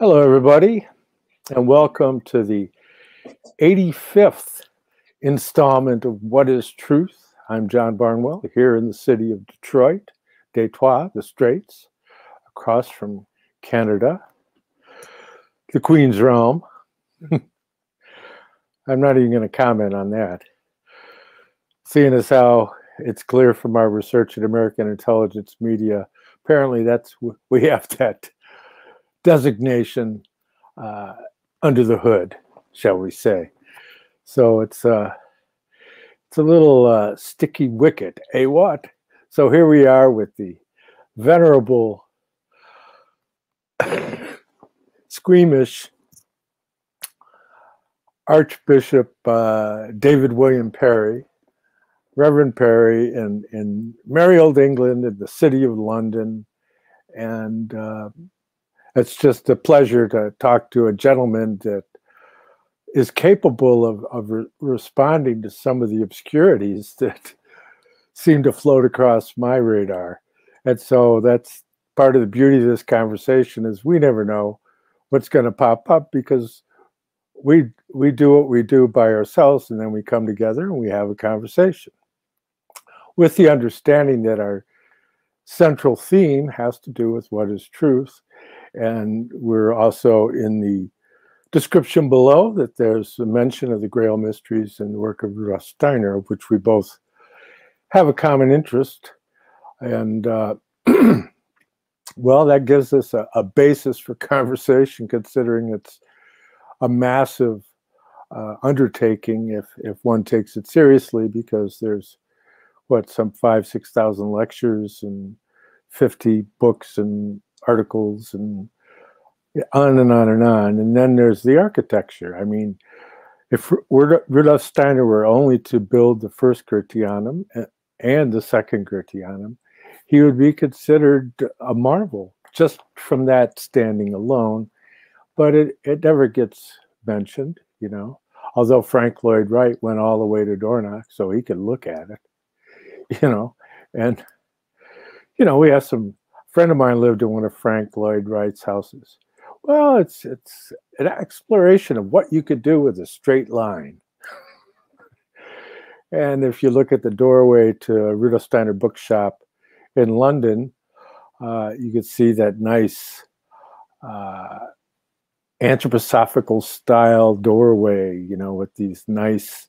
Hello, everybody, and welcome to the 85th installment of What is Truth? I'm John Barnwell here in the city of Detroit, Detroit, the Straits, across from Canada, the Queen's Realm. I'm not even going to comment on that. Seeing as how it's clear from our research at American Intelligence Media, apparently that's we have that designation uh, under the hood, shall we say. So it's uh, it's a little uh, sticky wicket, eh? What? So here we are with the venerable, squeamish Archbishop uh, David William Parry, Reverend Parry, in in merry old England, in the city of London, and uh, it's just a pleasure to talk to a gentleman that is capable of, of re responding to some of the obscurities that seem to float across my radar. And so that's part of the beauty of this conversation is we never know what's going to pop up because we we do what we do by ourselves and then we come together and we have a conversation with the understanding that our central theme has to do with what is truth and we're also in the description below that there's a mention of the Grail Mysteries and the work of Rudolf Steiner, of which we both have a common interest. And uh, well, that gives us a, a, basis for conversation, considering it's a massive uh, undertaking if if one takes it seriously, because there's what some five six thousand lectures and fifty books and articles and on and on and on. And then there's the architecture. I mean, if Rudolf Steiner were only to build the first Goetheanum and the second Goetheanum, he would be considered a marvel just from that standing alone. But it, it never gets mentioned, you know. Although Frank Lloyd Wright went all the way to Dornach so he could look at it, you know. And, you know, we have some friend of mine lived in one of Frank Lloyd Wright's houses. Well, it's it's an exploration of what you could do with a straight line. and if you look at the doorway to Rudolf Steiner Bookshop in London, uh, you could see that nice uh, anthroposophical style doorway, you know, with these nice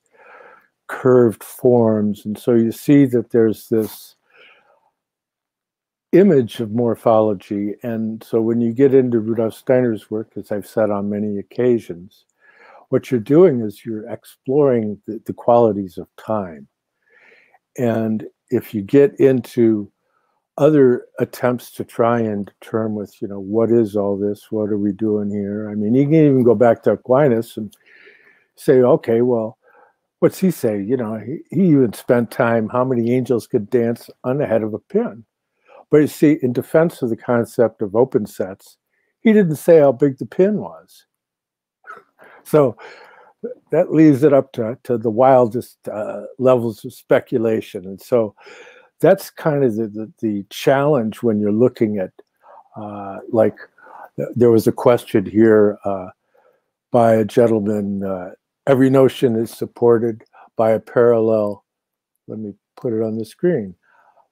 curved forms. And so you see that there's this image of morphology. And so when you get into Rudolf Steiner's work, as I've said on many occasions, what you're doing is you're exploring the, the qualities of time. And if you get into other attempts to try and determine with, you know, what is all this? What are we doing here? I mean, you can even go back to Aquinas and say, okay, well, what's he say? You know, he, he even spent time, how many angels could dance on the head of a pin? But you see, in defense of the concept of open sets, he didn't say how big the pin was. So that leaves it up to, to the wildest uh, levels of speculation. And so that's kind of the, the, the challenge when you're looking at, uh, like, there was a question here uh, by a gentleman uh, every notion is supported by a parallel, let me put it on the screen,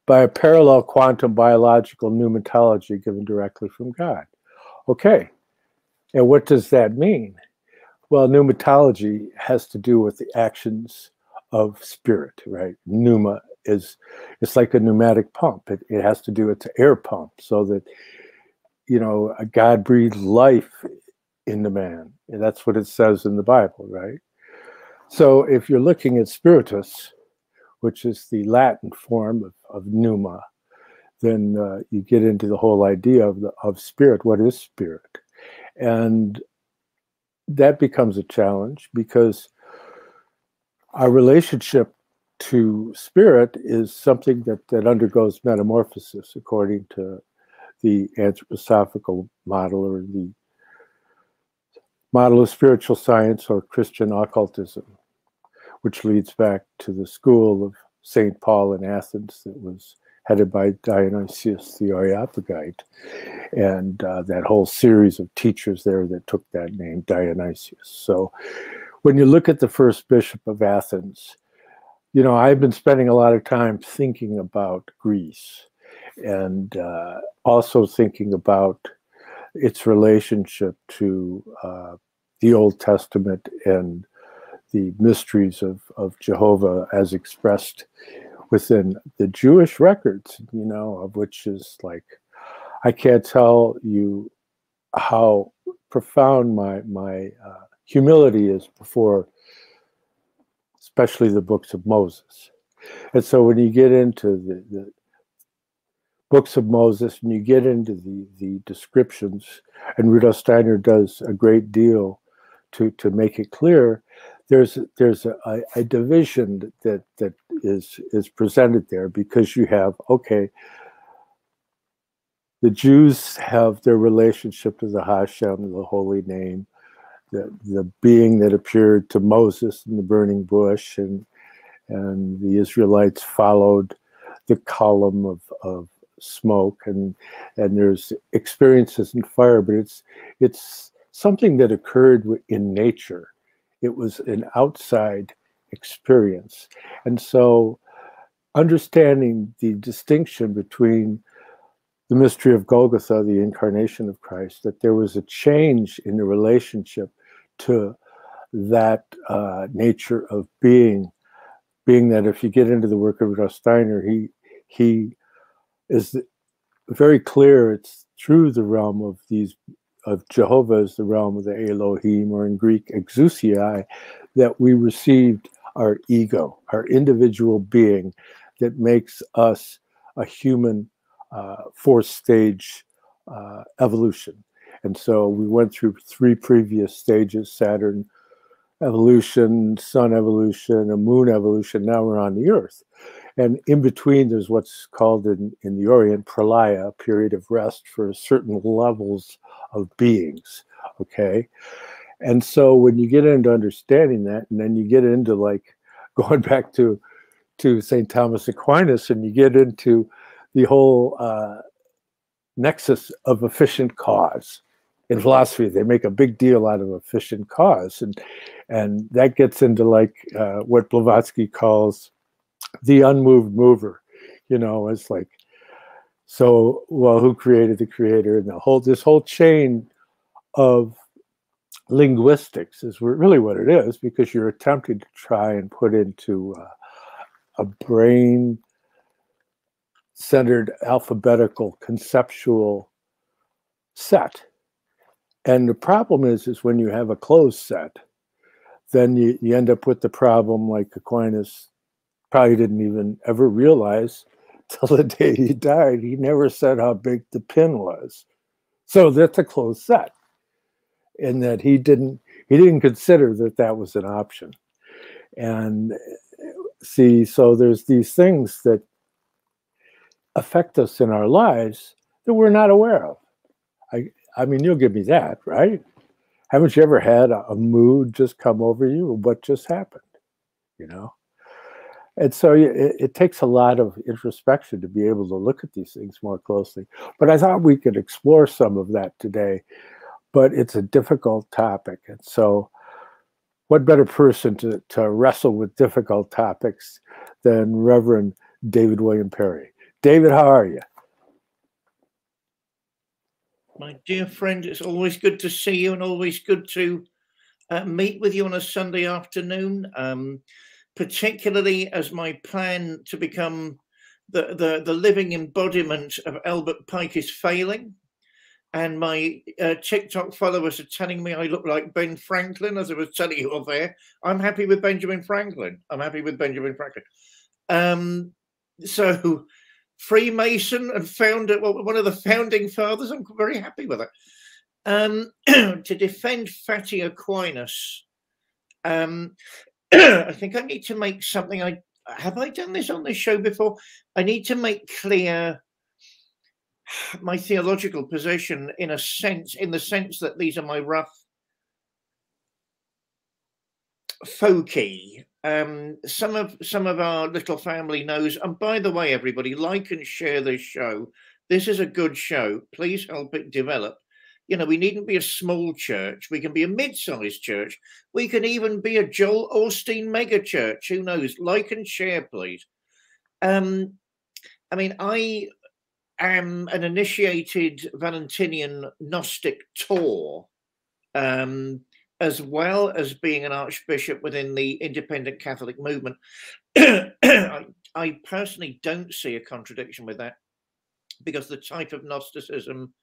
by a parallel quantum biological pneumatology given directly from God. Okay, and what does that mean? Well, pneumatology has to do with the actions of spirit, right? Pneuma is it's like a pneumatic pump. It, it has to do with the air pump, so that you know God breathed life in the man. And that's what it says in the Bible, right? So if you're looking at spiritus, which is the Latin form of, of pneuma, then uh, you get into the whole idea of the, of spirit. What is spirit? And that becomes a challenge because our relationship to spirit is something that, that undergoes metamorphosis according to the anthroposophical model or the model of spiritual science or Christian occultism which leads back to the school of St. Paul in Athens that was headed by Dionysius the Areopagite, and uh, that whole series of teachers there that took that name, Dionysius. So when you look at the first bishop of Athens, you know, I've been spending a lot of time thinking about Greece and uh, also thinking about its relationship to uh, the Old Testament and the mysteries of, of Jehovah as expressed within the Jewish records, you know, of which is like, I can't tell you how profound my, my uh, humility is before, especially the books of Moses. And so when you get into the, the books of Moses and you get into the, the descriptions, and Rudolf Steiner does a great deal to, to make it clear, there's there's a, a division that that is is presented there because you have okay the Jews have their relationship to the Hashem, the holy name, the, the being that appeared to Moses in the burning bush, and and the Israelites followed the column of, of smoke, and and there's experiences in fire, but it's it's something that occurred in nature it was an outside experience. And so understanding the distinction between the mystery of Golgotha, the incarnation of Christ, that there was a change in the relationship to that uh, nature of being, being that if you get into the work of Rudolf Steiner, he he is very clear it's through the realm of these of Jehovah is the realm of the Elohim, or in Greek, exousiai, that we received our ego, our individual being that makes us a human uh, fourth stage uh, evolution. And so we went through three previous stages Saturn evolution, sun evolution, a moon evolution. Now we're on the earth. And in between, there's what's called in, in the Orient pralaya, a period of rest for certain levels of beings. Okay. And so when you get into understanding that, and then you get into like going back to to St. Thomas Aquinas, and you get into the whole uh, nexus of efficient cause. In philosophy, they make a big deal out of efficient cause, and and that gets into like uh, what Blavatsky calls the unmoved mover. You know, it's like so, well, who created the creator? And the whole this whole chain of linguistics is really what it is because you're attempting to try and put into uh, a brain centered alphabetical conceptual set and the problem is is when you have a closed set then you, you end up with the problem like aquinas probably didn't even ever realize till the day he died, he never said how big the pin was. So that's a closed set, in that he didn't he didn't consider that that was an option. And eh, see, so there's these things that affect us in our lives that we're not aware of. I I mean, you'll give me that, right? Haven't you ever had a, a mood just come over you? What just happened? You know? And so it, it, takes a lot of introspection to be able to look at these things more closely. But I thought we could explore some of that today. But it's a difficult topic. And so, what better person to, to wrestle with difficult topics than Reverend David William Parry? David, how are you? My dear friend, it's always good to see you and always good to uh, meet with you on a Sunday afternoon. Um, particularly as my plan to become the, the, the living embodiment of Albert Pike is failing. And my uh, TikTok followers are telling me I look like Ben Franklin, as I was telling you off air. I'm happy with Benjamin Franklin. I'm happy with Benjamin Franklin. Um, so, Freemason and founder, well, one of the founding fathers. I'm very happy with it. Um, to defend Fatty Aquinas, um, I think I need to make something. I have I done this on this show before. I need to make clear my theological position in a sense, in the sense that these are my rough, folky, um, some of some of our little family knows. And by the way, everybody, like and share this show. This is a good show. Please help it develop. You know, we needn't be a small church. We can be a mid-sized church. We can even be a Joel Osteen mega church. Who knows? Like and share, please. Um, I mean, I am an initiated Valentinian Gnostic Tor. Um, as well as being an archbishop within the independent Catholic movement. I, I, personally don't see a contradiction with that because the type of Gnosticism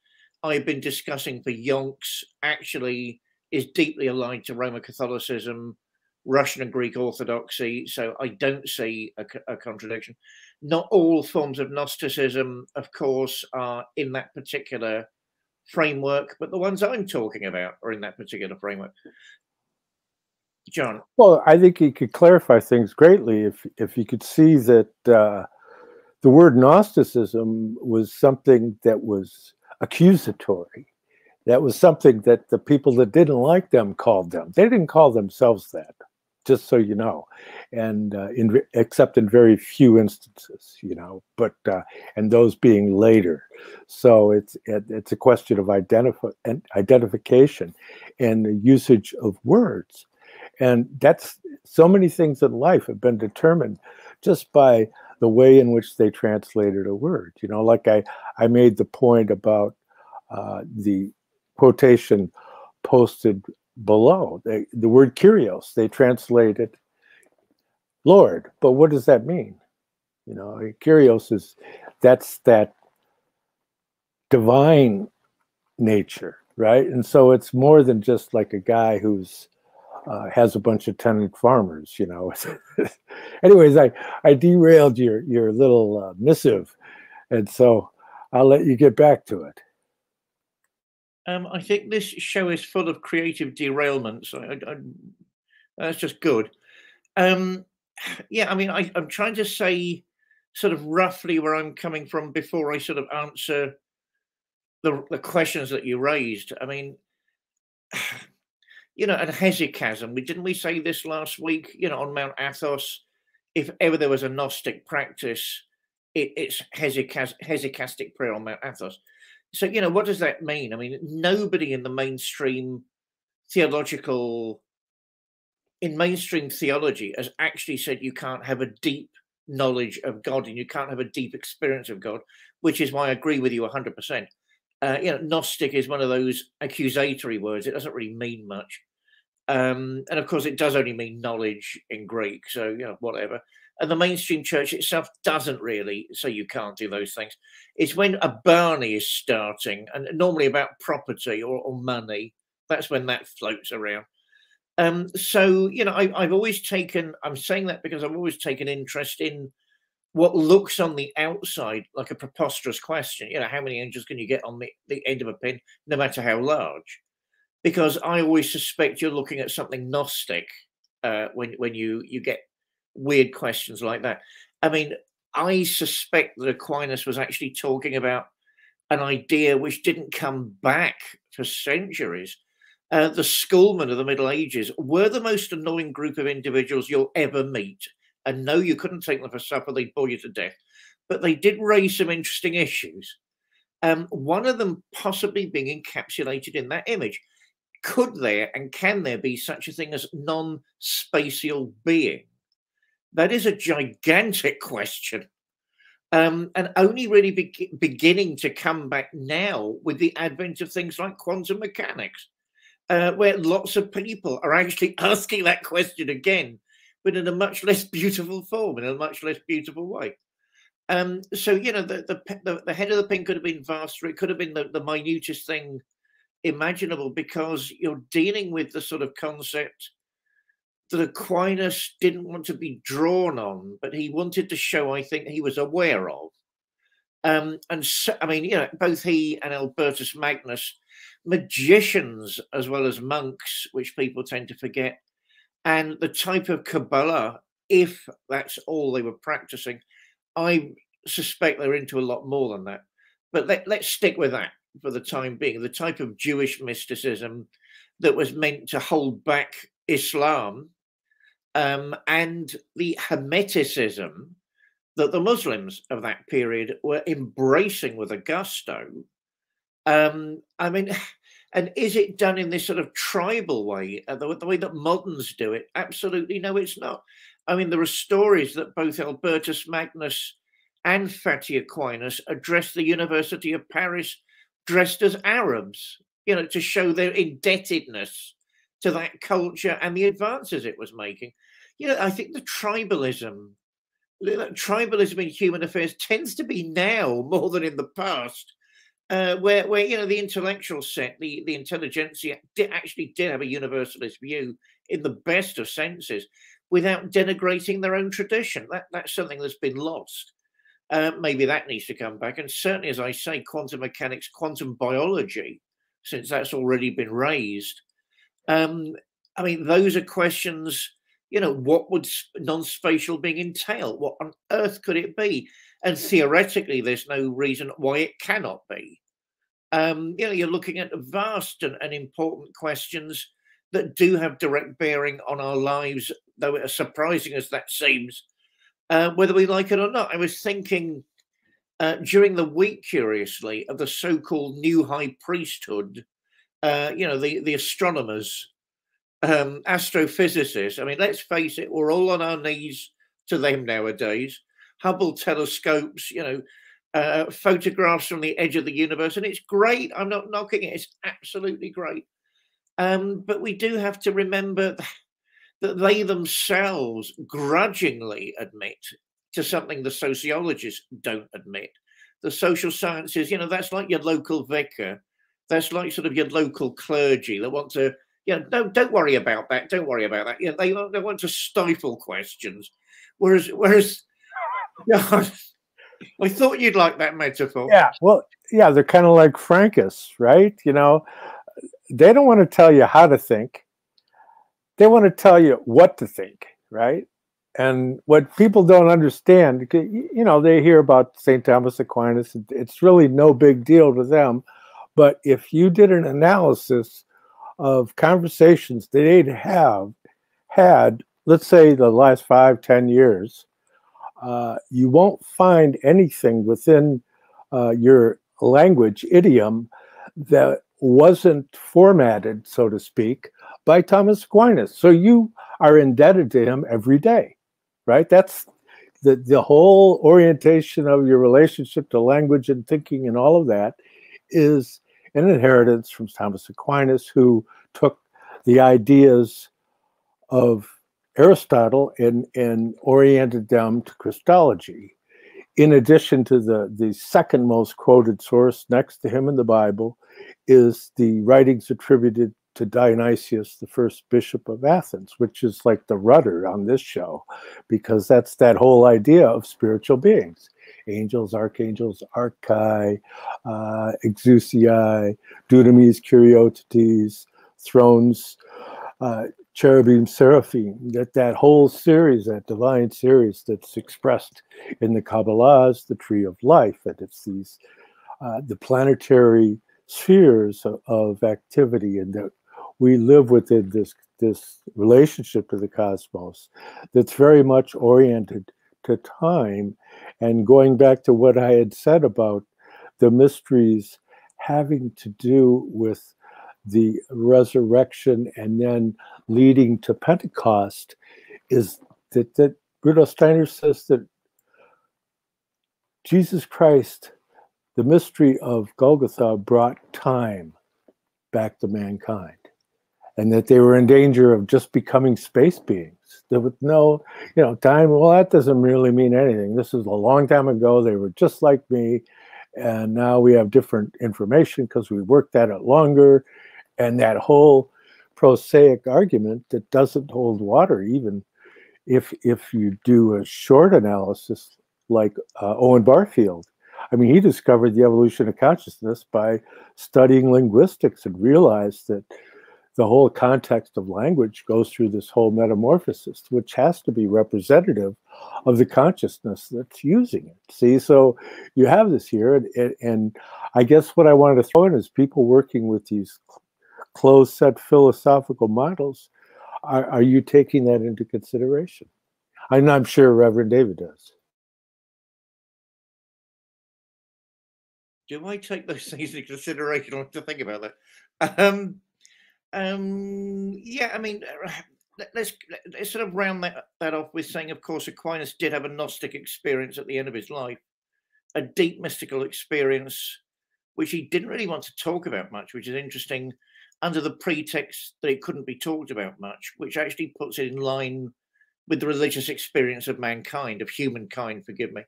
I've been discussing for yonks actually is deeply aligned to Roman Catholicism, Russian and Greek Orthodoxy. So I don't see a, a contradiction. Not all forms of Gnosticism, of course, are in that particular framework, but the ones I'm talking about are in that particular framework. John. Well, I think he could clarify things greatly if if you could see that uh, the word Gnosticism was something that was accusatory. That was something that the people that didn't like them called them. They didn't call themselves that just so you know, and uh, in except in very few instances, you know, but uh, and those being later. So it's it, it's a question of identify and identification and the usage of words, and that's so many things in life have been determined just by the way in which they translated a word. You know, like I I made the point about uh, the quotation posted below. They, the word kyrios, they translate it Lord, but what does that mean? You know, kyrios is that's that divine nature, right? And so it's more than just like a guy who's uh, has a bunch of tenant farmers, you know. Anyways, I I derailed your your little uh, missive, and so I'll let you get back to it. Um, I think this show is full of creative derailments. I, I, that's just good. Um, yeah, I mean, I, I'm trying to say sort of roughly where I'm coming from before I sort of answer the, the questions that you raised. I mean, you know, and hesychasm. We didn't we say this last week? You know, on Mount Athos, if ever there was a Gnostic practice, it, it's hesychas, hesychastic prayer on Mount Athos. So, you know, what does that mean? I mean, nobody in the mainstream theological, in mainstream theology, has actually said you can't have a deep knowledge of God and you can't have a deep experience of God, which is why I agree with you 100%. Uh, you know, Gnostic is one of those accusatory words. It doesn't really mean much. Um, and of course, it does only mean knowledge in Greek. So, you know, whatever. And the mainstream church itself doesn't really say you can't do those things. It's when a Barney is starting, and normally about property or, or money, that's when that floats around. Um, so, you know, I, I've always taken, I'm saying that because I've always taken interest in what looks on the outside like a preposterous question. You know, how many angels can you get on the, the end of a pin, no matter how large? Because I always suspect you're looking at something Gnostic uh, when when you you get weird questions like that. I mean, I suspect that Aquinas was actually talking about an idea which didn't come back for centuries. Uh, the schoolmen of the Middle Ages were the most annoying group of individuals you'll ever meet. And no, you couldn't take them for supper, they'd bore you to death. But they did raise some interesting issues. Um, one of them possibly being encapsulated in that image. Could there and can there be such a thing as non spatial being? That is a gigantic question. Um, and only really be- beginning to come back now with the advent of things like quantum mechanics, uh, where lots of people are actually asking that question again, but in a much less beautiful form, in a much less beautiful way. Um, so you know, the, the, the head of the pin could have been vaster. It could have been the, the minutest thing imaginable because you're dealing with the sort of concept that Aquinas didn't want to be drawn on, but he wanted to show, I think, he was aware of. Um, and so, I mean, you know, both he and Albertus Magnus, magicians as well as monks, which people tend to forget, and the type of Kabbalah, if that's all they were practicing, I suspect they're into a lot more than that. But let, let's stick with that for the time being. The type of Jewish mysticism that was meant to hold back Islam um, and the Hermeticism that the Muslims of that period were embracing with a gusto. Um, I mean, and is it done in this sort of tribal way, uh, the, the, way that moderns do it? Absolutely no, it's not. I mean, there are stories that both Albertus Magnus and Fatih Aquinas addressed the University of Paris dressed as Arabs, you know, to show their indebtedness to that culture and the advances it was making. You know, I think the tribalism, tribalism in human affairs tends to be now more than in the past, uh, where where you know the intellectual set, the the intelligentsia, actually did have a universalist view in the best of senses, without denigrating their own tradition. That that's something that's been lost. Uh, maybe that needs to come back. And certainly, as I say, quantum mechanics, quantum biology, since that's already been raised. Um, I mean, those are questions. You know, what would non-spatial being entail? What on earth could it be? And theoretically, there's no reason why it cannot be. Um, you know, you're looking at vast and, and important questions that do have direct bearing on our lives, though as surprising as that seems, uh, whether we like it or not. I was thinking uh, during the week, curiously, of the so-called new high priesthood. Uh, you know, the the astronomers, um, astrophysicists. I mean, let's face it, we're all on our knees to them nowadays. Hubble telescopes, you know, uh, photographs from the edge of the universe, and it's great. I'm not knocking it; it's absolutely great. Um, but we do have to remember that they themselves grudgingly admit to something the sociologists don't admit. The social sciences, you know, that's like your local vicar. That's like sort of your local clergy that want to, you know, don't don't worry about that. Don't worry about that. You know, they they want to stifle questions, whereas whereas, God, I thought you'd like that metaphor. Yeah, well, yeah, they're kind of like Frankists, right? You know, they don't want to tell you how to think they want to tell you what to think, right? And what people don't understand, you know, they hear about St. Thomas Aquinas, it's really no big deal to them. But if you did an analysis of conversations that they'd have had, let's say the last five, ten years, uh, you won't find anything within uh, your language idiom that wasn't formatted, so to speak, by Thomas Aquinas. So you are indebted to him every day, right? That's the, the whole orientation of your relationship to language and thinking and all of that is an inheritance from Thomas Aquinas, who took the ideas of Aristotle and, and oriented them to Christology. In addition to the, the second most quoted source next to him in the Bible is the writings attributed to Dionysius, the first bishop of Athens, which is like the rudder on this show, because that's that whole idea of spiritual beings. Angels, archangels, archai, uh, exousiai, dunamis, kuriotetes, thrones, uh, cherubim, seraphim, that that whole series, that divine series that's expressed in the Kabbalahs, the tree of life, that it's these, uh, the planetary spheres of, of activity and that we live within this this relationship to the cosmos that's very much oriented to time. And going back to what i had said about the mysteries having to do with the resurrection and then leading to pentecost is that that rudolf steiner says that jesus christ the mystery of golgotha brought time back to mankind and that they were in danger of just becoming space beings. There was no, you know, time. Well, that doesn't really mean anything. This is a long time ago. They were just like me. And now we have different information because we worked at it longer. And that whole prosaic argument that doesn't hold water, even if if you do a short analysis like uh, Owen Barfield. I mean, he discovered the evolution of consciousness by studying linguistics and realized that the whole context of language goes through this whole metamorphosis, which has to be representative of the consciousness that's using it. See, so you have this here, and, and I guess what I wanted to throw in is people working with these closed set philosophical models Are, are you taking that into consideration? I'm, I'm sure Reverend David does. Do I take those things into consideration? I have to think about that. Um, um, yeah, I mean, uh, let's, let's sort of round that, that off with saying, of course, Aquinas did have a Gnostic experience at the end of his life, a deep mystical experience, which he didn't really want to talk about much, which is interesting under the pretext that it couldn't be talked about much, which actually puts it in line with the religious experience of mankind, of humankind, forgive me.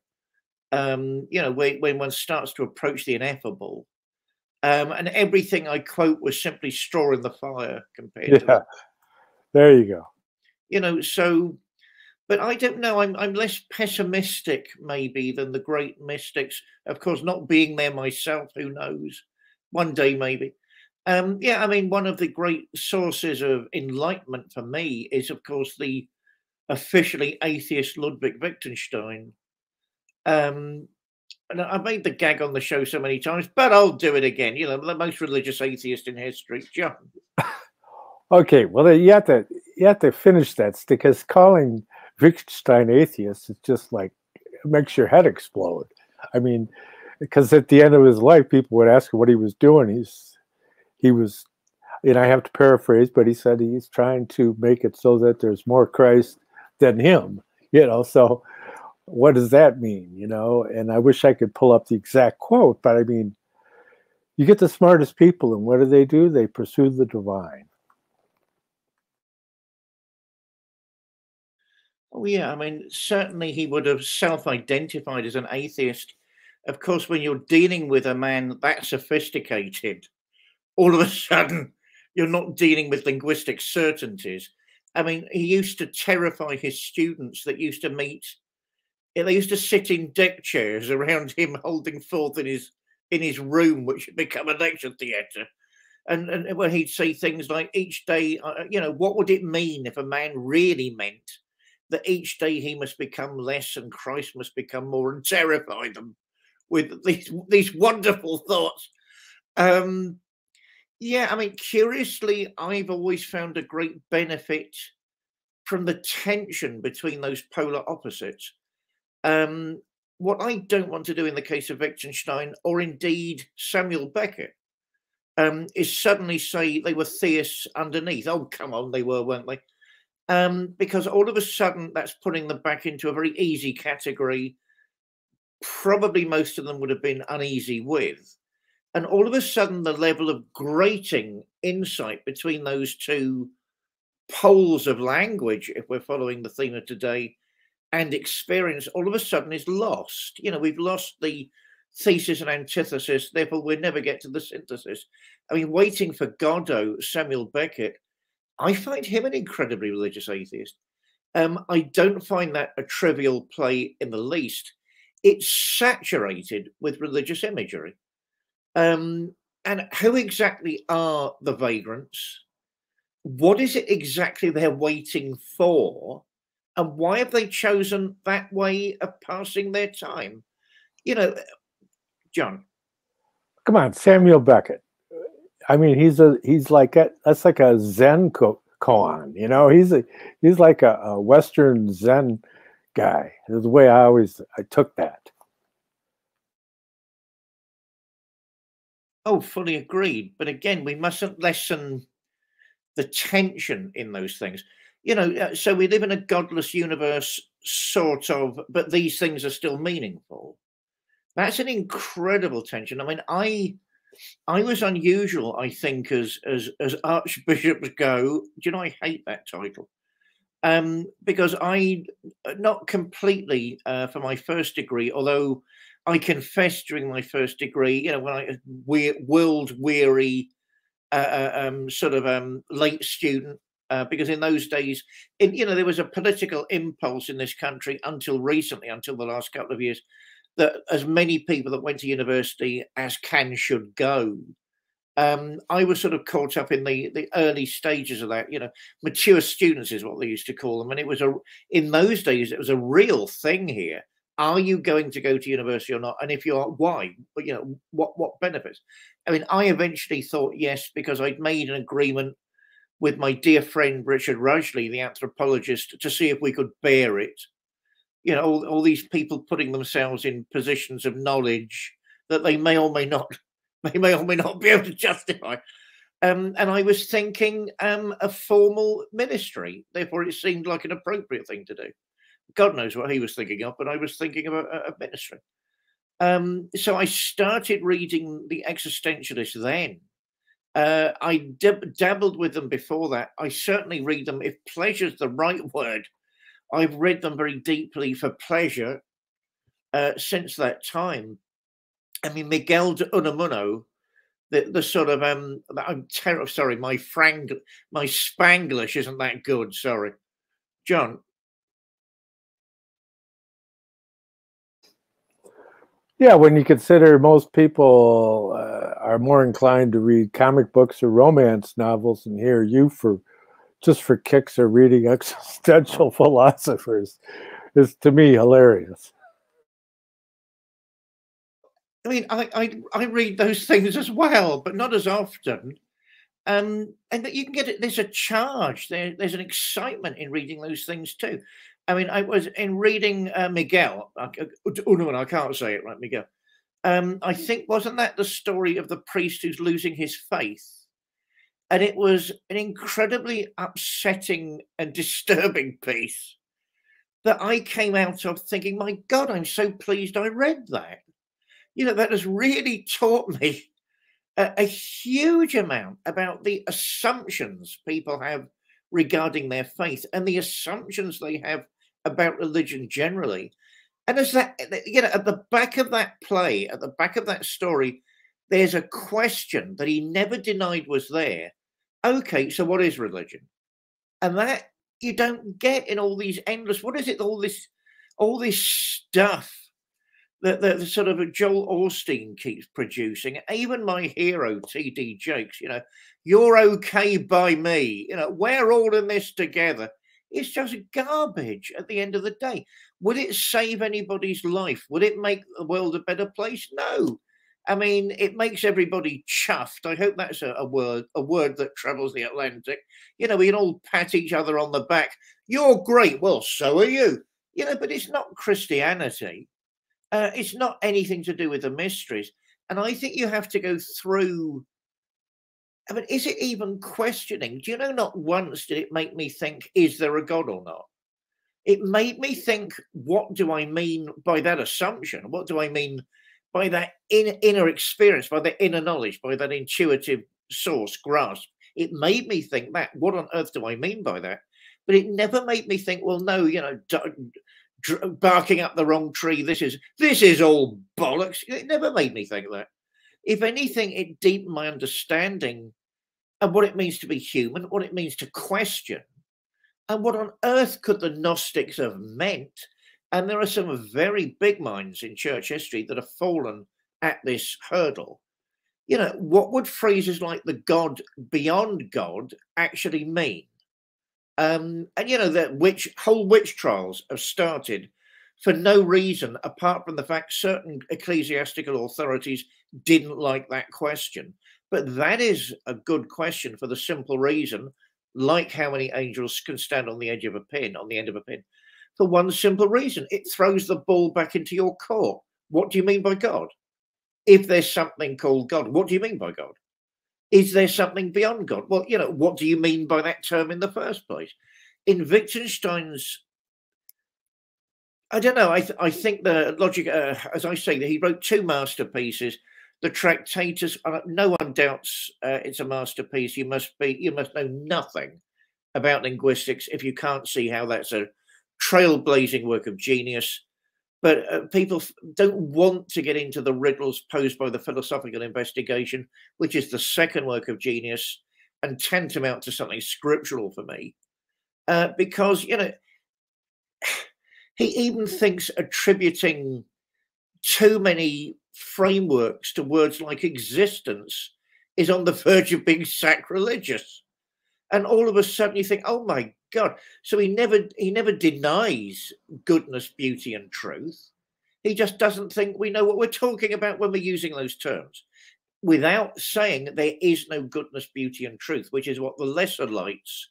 Um, you know, when, when one starts to approach the ineffable, um, and everything I quote was simply straw in the fire compared yeah. to. There you go. You know, so, but I don't know. I'm I'm less pessimistic maybe than the great mystics. Of course, not being there myself, who knows? One day maybe. Um, yeah, I mean, one of the great sources of enlightenment for me is, of course, the officially atheist Ludwig Wittgenstein. Um, and I've made the gag on the show so many times, but I'll do it again. You know, the most religious atheist in history, John. okay, well, uh, you have to you have to finish that because calling Wittgenstein atheist is just like it makes your head explode. I mean, because at the end of his life, people would ask him what he was doing. He's he was, and I have to paraphrase, but he said he's trying to make it so that there's more Christ than him. You know, so what does that mean? You know, and I wish I could pull up the exact quote, but I mean, you get the smartest people, and what do they do? They pursue the divine. Oh, yeah. I mean, certainly he would have self identified as an atheist. Of course, when you're dealing with a man that sophisticated, all of a sudden you're not dealing with linguistic certainties. I mean, he used to terrify his students that used to meet they used to sit in deck chairs around him holding forth in his in his room, which had become a lecture theatre. And, and when he'd say things like each day, uh, uh, you know, what would it mean if a man really meant that each day he must become less and Christ must become more and terrify them with these these wonderful thoughts. Um, yeah, I mean, curiously, I've always found a great benefit from the tension between those polar opposites. Um, what I don't want to do in the case of Wittgenstein, or indeed Samuel Beckett, um, is suddenly say they were theists underneath. Oh, come on, they were, weren't they? Um, because all of a sudden that's putting them back into a very easy category. Probably most of them would have been uneasy with. And all of a sudden, the level of grating insight between those two poles of language, if we're following the theme of today, and experience all of a sudden is lost. You know, we've lost the thesis and antithesis, therefore we'll never get to the synthesis. I mean, waiting for Godot, Samuel Beckett, I find him an incredibly religious atheist. Um, I don't find that a trivial play in the least. It's saturated with religious imagery. Um, and who exactly are the vagrants? What is it exactly they're waiting for? And why have they chosen that way of passing their time? You know, John. Come on, Samuel Beckett. I mean, he's a he's like a that's like a Zen ko- koan. You know, he's a he's like a, a Western Zen guy. Is the way I always I took that. Oh, fully agreed. But again, we mustn't lessen the tension in those things you know, uh, so we live in a godless universe, sort of, but these things are still meaningful. That's an incredible tension. I mean, I I was unusual, I think, as as as archbishops go. Do you know I hate that title? Um, because I not completely uh, for my first degree, although I confess during my first degree, you know, when I we, world weary uh, uh, um, sort of um, late student, uh, because in those days, in, you know, there was a political impulse in this country until recently, until the last couple of years, that as many people that went to university as can should go. Um, I was sort of caught up in the the early stages of that. You know, mature students is what they used to call them, and it was a in those days it was a real thing here. Are you going to go to university or not? And if you are, why? But you know, what what benefits? I mean, I eventually thought yes because I'd made an agreement with my dear friend Richard Rudgley, the anthropologist, to see if we could bear it. You know, all, all these people putting themselves in positions of knowledge that they may or may not, they may or may not be able to justify. Um, and I was thinking um, a formal ministry. Therefore, it seemed like an appropriate thing to do. God knows what he was thinking of, but I was thinking of a, ministry. Um, so I started reading the existentialists then. Uh, I dab- dabbled with them before that. I certainly read them. If pleasure's the right word, I've read them very deeply for pleasure uh, since that time. I mean, Miguel de Unamuno, the, the sort of um, I'm terrible. Sorry, my frang, my Spanglish isn't that good. Sorry, John. Yeah, when you consider most people uh, are more inclined to read comic books or romance novels, and here you for just for kicks are reading existential philosophers is to me hilarious. I mean, I, I I read those things as well, but not as often. Um, and that you can get it. There's a charge. There, there's an excitement in reading those things too. I mean, I was in reading uh, Miguel. Uh, oh no, I can't say it right, Miguel. Um, I think wasn't that the story of the priest who's losing his faith, and it was an incredibly upsetting and disturbing piece that I came out of thinking, "My God, I'm so pleased I read that." You know, that has really taught me a, a huge amount about the assumptions people have regarding their faith and the assumptions they have about religion generally. And as that, eh, you know, at the back of that play, at the back of that story, there's a question that he never denied was there. Okay, so what is religion? And that you don't get in all these endless, what is it, all this, all this stuff that, the sort of Joel Osteen keeps producing. Even my hero, T.D. Jakes, you know, you're okay by me. You know, we're all in this together. It's just garbage at the end of the day. Would it save anybody's life? Would it make the world a better place? No. I mean, it makes everybody chuffed. I hope that's a, a, word, a word that travels the Atlantic. You know, we can all pat each other on the back. You're great. Well, so are you. You know, but it's not Christianity. Uh, it's not anything to do with the mysteries. And I think you have to go through I mean, is it even questioning? Do you know, not once did it make me think, is there a God or not? It made me think, what do I mean by that assumption? What do I mean by that in, inner experience, by that inner knowledge, by that intuitive source grasp? It made me think that. What on earth do I mean by that? But it never made me think, well, no, you know, barking up the wrong tree. This is this is all bollocks. It never made me think that. If anything, it deepened my understanding of what it means to be human, what it means to question, and what on earth could the Gnostics have meant. And there are some very big minds in church history that have fallen at this hurdle. You know, what would phrases like the God beyond God actually mean? Um, and you know that witch whole witch trials have started for no reason apart from the fact certain ecclesiastical authorities didn't like that question. But that is a good question for the simple reason, like how many angels can stand on the edge of a pin, on the end of a pin, for one simple reason it throws the ball back into your court. What do you mean by God? If there's something called God, what do you mean by God? Is there something beyond God? Well, you know, what do you mean by that term in the first place? In Wittgenstein's I don't know. I, th- I think the logic, uh, as I say, that he wrote two masterpieces. The Tractatus. Uh, no one doubts uh, it's a masterpiece. You must be. You must know nothing about linguistics if you can't see how that's a trailblazing work of genius. But uh, people don't want to get into the riddles posed by the philosophical investigation, which is the second work of genius and tantamount to something scriptural for me, uh, because you know he even thinks attributing too many frameworks to words like existence is on the verge of being sacrilegious. And all of a sudden you think, oh my God. So he never he never denies goodness, beauty, and truth. He just doesn't think we know what we're talking about when we're using those terms. without saying there is no goodness, beauty, and truth, which is what the lesser lights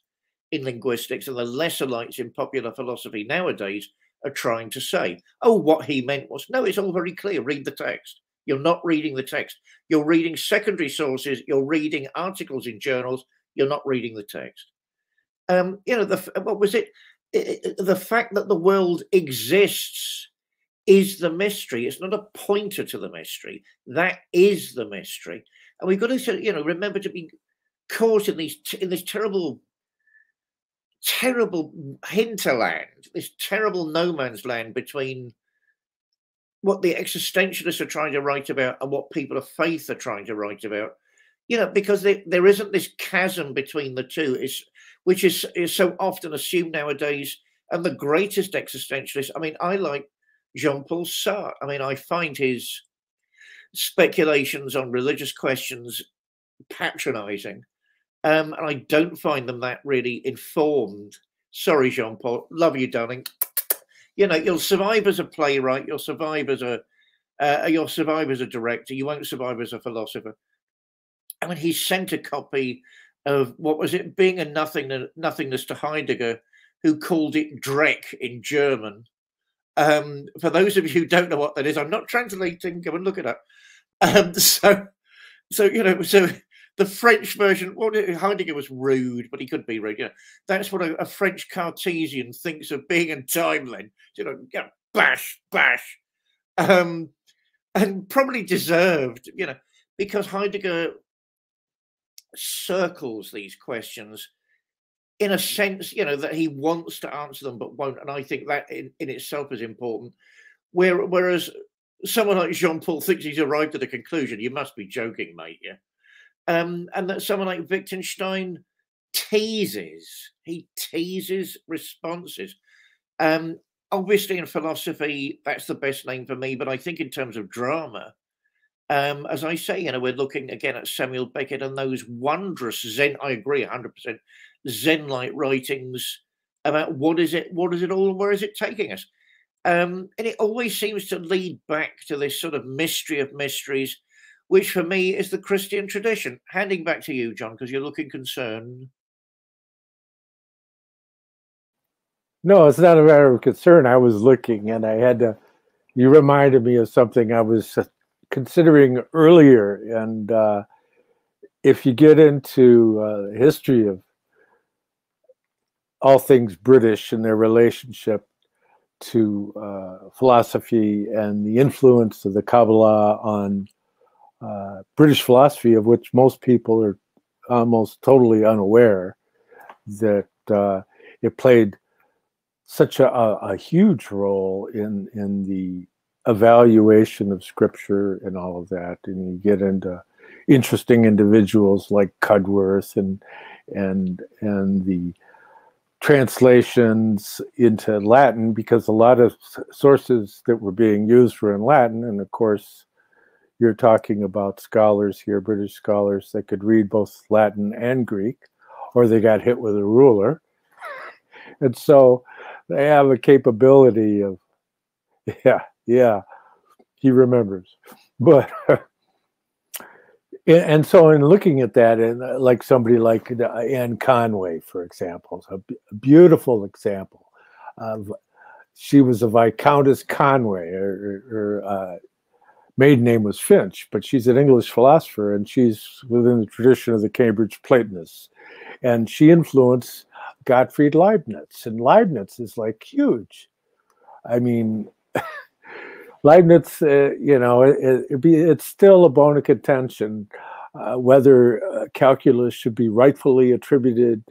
in linguistics and the lesser lights in popular philosophy nowadays are trying to say. Oh, what he meant was no, it's all very clear. Read the text. You're not reading the text. You're reading secondary sources. You're reading articles in journals. You're not reading the text. Um, you know, the what was it? The fact that the world exists is the mystery. It's not a pointer to the mystery. That is the mystery. And we've got to, you know, remember to be caught in these in this terrible, terrible hinterland, this terrible no man's land between what the existentialists are trying to write about and what people of faith are trying to write about. You know, because there, there isn't this chasm between the two, is which is is so often assumed nowadays. And the greatest existentialist, I mean, I like Jean Paul Sartre. I mean, I find his speculations on religious questions patronizing, um, and I don't find them that really informed. Sorry, Jean Paul. Love you, darling. You know, you'll survive as a playwright, you'll survive as a uh, you'll survive as a director, you won't survive as a philosopher. I mean, he sent a copy of what was it, being a nothing, nothingness to Heidegger, who called it Dreck in German. Um, for those of you who don't know what that is, I'm not translating. Go and look it up. Um, so, so you know, so the French version. Well, Heidegger was rude, but he could be rude. You know, that's what a, a French Cartesian thinks of being in timeline. You know, yeah, bash, bash, um, and probably deserved. You know, because Heidegger circles these questions in a sense, you know, that he wants to answer them but won't. And I think that in, in itself is important. Where, whereas someone like Jean Paul thinks he's arrived at a conclusion, you must be joking, mate. Yeah. Um, and that someone like Wittgenstein teases, he teases responses. Um, obviously, in philosophy, that's the best name for me. But I think in terms of drama, um, as I say, you know, we're looking again at Samuel Beckett and those wondrous Zen. I agree, hundred percent Zen-like writings about what is it, what is it all, and where is it taking us? Um, and it always seems to lead back to this sort of mystery of mysteries, which for me is the Christian tradition. Handing back to you, John, because you're looking concerned. No, it's not a matter of concern. I was looking and I had to, you reminded me of something I was considering earlier. And uh, if you get into uh, the history of all things British and their relationship to uh, philosophy and the influence of the Kabbalah on uh, British philosophy, of which most people are almost totally unaware, that uh, it played such a, a, huge role in in the evaluation of scripture and all of that. And you get into interesting individuals like Cudworth and and and the translations into Latin because a lot of sources that were being used were in Latin. And of course, you're talking about scholars here, British scholars that could read both Latin and Greek, or they got hit with a ruler. And so they have a capability of, yeah, yeah, he remembers. But and so in looking at that and uh, like somebody like uh, anne conway for example a, beautiful example of she was a viscountess conway. Her, her uh, maiden name was finch but she's an english philosopher and she's within the tradition of the cambridge platonists. And she influenced gottfried leibniz and leibniz is like huge. I mean Leibniz, uh, you know, it, it be, it's still a bone of contention uh, whether uh, calculus should be rightfully attributed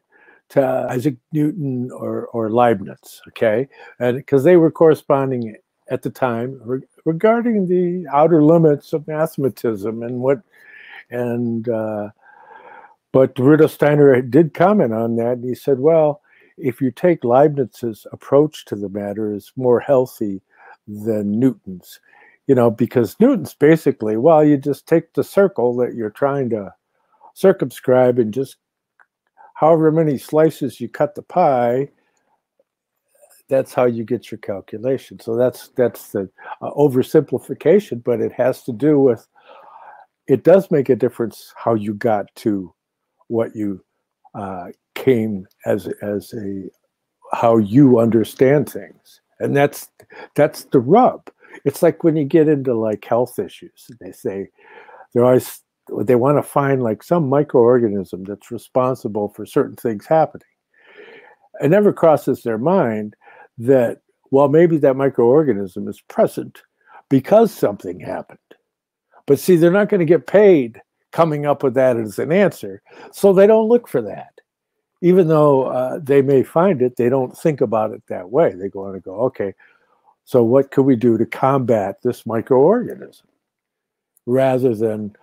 to Isaac Newton or, or Leibniz, okay? And because they were corresponding at the time re regarding the outer limits of mathematism and what, and, uh, but Rudolf Steiner did comment on that. And he said, well, if you take Leibniz's approach to the matter is more healthy than Newton's, you know, because Newton's basically, well, you just take the circle that you're trying to circumscribe and just however many slices you cut the pie, that's how you get your calculation. So that's that's the uh, oversimplification, but it has to do with it does make a difference how you got to what you uh, came as as a how you understand things, and that's that's the rub. It's like when you get into like health issues, they say they're always they want to find like some microorganism that's responsible for certain things happening. It never crosses their mind that well maybe that microorganism is present because something happened. But see, they're not going to get paid coming up with that as an answer, so they don't look for that. Even though uh, they may find it, they don't think about it that way. They go on and go, okay, so what could we do to combat this microorganism? Rather than,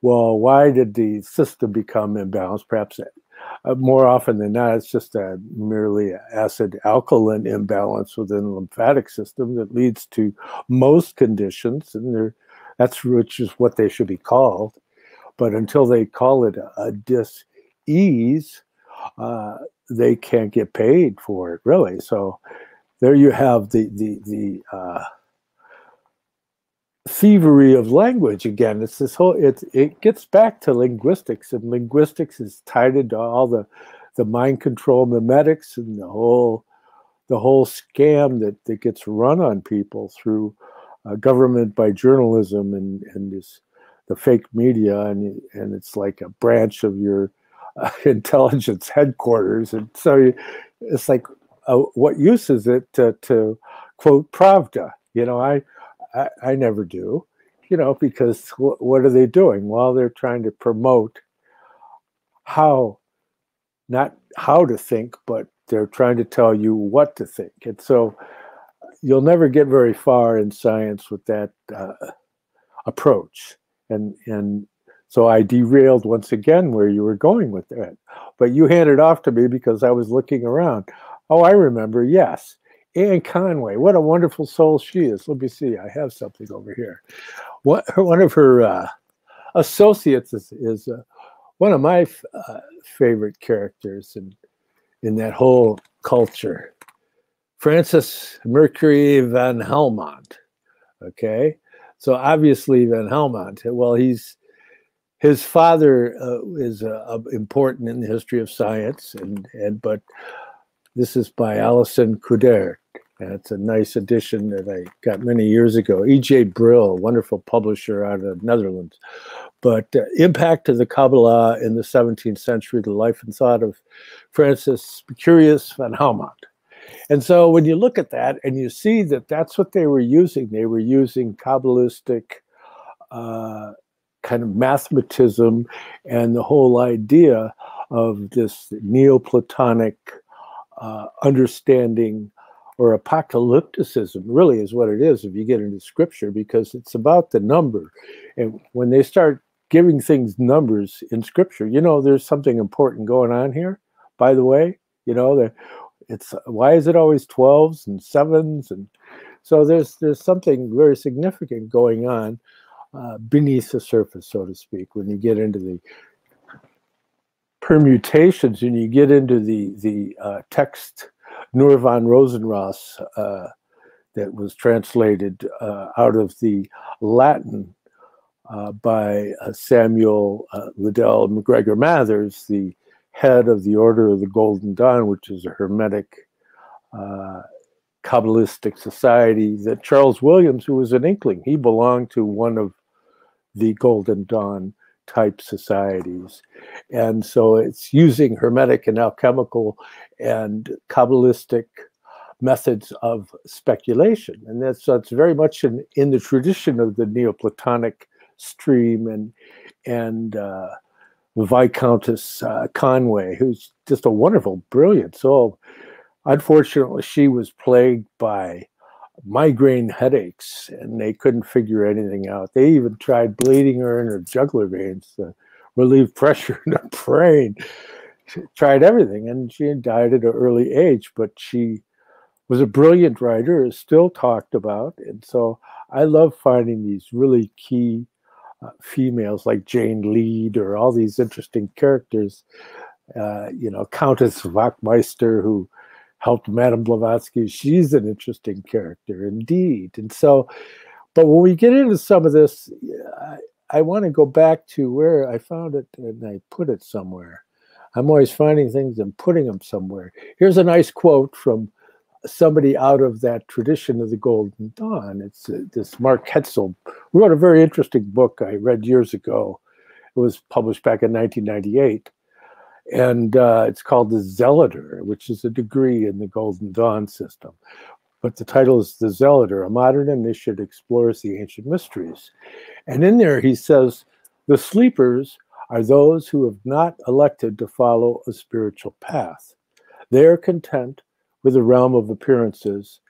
well, why did the system become imbalanced? Perhaps uh, more often than not, it's just a merely acid alkaline imbalance within the lymphatic system that leads to most conditions, and that's which is what they should be called. But until they call it a, a dis-ease, uh, they can't get paid for it, really. So there you have the the the uh, thievery of language again. It's this whole it it gets back to linguistics, and linguistics is tied into all the the mind control memetics and the whole the whole scam that that gets run on people through uh, government by journalism and and this the fake media and and it's like a branch of your uh, intelligence headquarters and so you, it's like uh, what use is it to, to quote Pravda? You know, I, I, I never do, you know, because what are they doing? Well, they're trying to promote how, not how to think, but they're trying to tell you what to think. And so you'll never get very far in science with that uh, approach. And, and so I derailed once again where you were going with that. But you handed off to me because I was looking around. Oh, I remember. Yes. Anne Conway. What a wonderful soul she is. Let me see. I have something over here. What, one of her uh, associates is, is uh, one of my uh, favorite characters in, in that whole culture. Francis Mercury van Helmont. Okay. So obviously Van Helmont, well, he's his father uh, is uh, important in the history of science, and and but this is by Allison Coudert. It's a nice edition that I got many years ago. E.J. Brill, wonderful publisher out of the Netherlands. But uh, Impact of the Kabbalah in the 17th Century, the life and thought of Francis Mercurius van Helmont. And so when you look at that and you see that that's what they were using, they were using Kabbalistic uh, kind of mathematism and the whole idea of this Neoplatonic uh, understanding or apocalypticism really is what it is if you get into scripture because it's about the number. And when they start giving things numbers in scripture you know there's something important going on here by the way you know it's why is it always 12s and 7s and so there's there's something very significant going on uh, beneath the surface so to speak when you get into the permutations and you get into the the uh, text Knorr von Rosenroth uh, that was translated uh, out of the Latin uh, by Samuel Liddell MacGregor Mathers, the head of the Order of the Golden Dawn, which is a Hermetic Kabbalistic society that Charles Williams, who was an Inkling, he belonged to one of the Golden Dawn type societies. And so it's using Hermetic and alchemical and Kabbalistic methods of speculation. And that's, that's very much in, in the tradition of the Neoplatonic stream and, and uh, Viscountess uh, Conway, who's just a wonderful, brilliant soul. Unfortunately, she was plagued by migraine headaches and they couldn't figure anything out. They even tried bleeding her in her jugular veins to relieve pressure in her brain. She tried everything and she died at an early age, but she was a brilliant writer, is still talked about. And so I love finding these really key uh, females like Jane Lead or all these interesting characters. Uh, you know, Countess Wachtmeister, who helped Madame Blavatsky. She's an interesting character indeed. And so, but when we get into some of this, I, I want to go back to where I found it and I put it somewhere. I'm always finding things and putting them somewhere. Here's a nice quote from somebody out of that tradition of the Golden Dawn. It's uh, this Mark Hedsel wrote a very interesting book I read years ago. It was published back in 1998. And uh, it's called the Zelator, which is a degree in the Golden Dawn system. But the title is The Zelator, a modern initiate explores the ancient mysteries. And in there, he says, the sleepers are those who have not elected to follow a spiritual path. They are content with the realm of appearances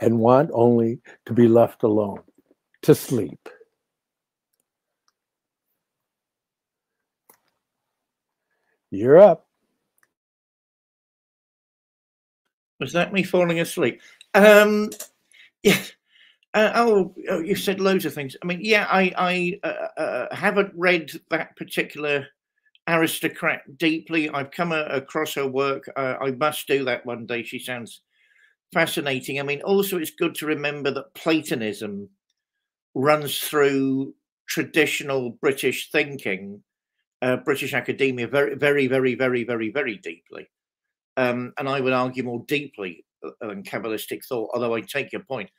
and want only to be left alone, to sleep. You're up. Was that me falling asleep? Um, yeah. Uh, oh, oh, you said loads of things. I mean, yeah, I, I uh, uh, haven't read that particular aristocrat deeply. I've come a, across her work. Uh, I must do that one day. She sounds fascinating. I mean, also, it's good to remember that Platonism runs through traditional British thinking, uh, British academia, very, very, very, very, very, very deeply. Um, and I would argue more deeply uh, than Kabbalistic thought, although I take your point.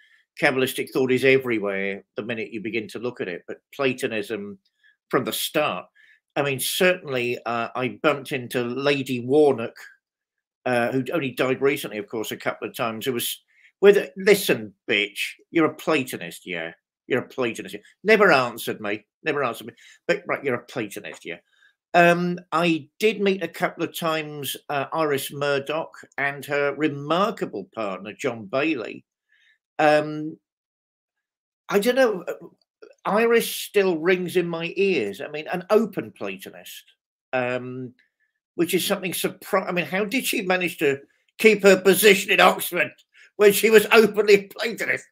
Kabbalistic thought is everywhere the minute you begin to look at it, but Platonism from the start I mean, certainly uh, I bumped into Lady Warnock, uh, who only died recently, of course, a couple of times. Who was with, listen, bitch, you're a Platonist, yeah. You're a Platonist. Never answered me. Never answered me. But right, you're a Platonist, yeah. Um, I did meet a couple of times uh, Iris Murdoch and her remarkable partner, John Bayley. Um, I don't know. Iris still rings in my ears. I mean, an open Platonist, um, which is something surprising. I mean, how did she manage to keep her position in Oxford when she was openly a Platonist?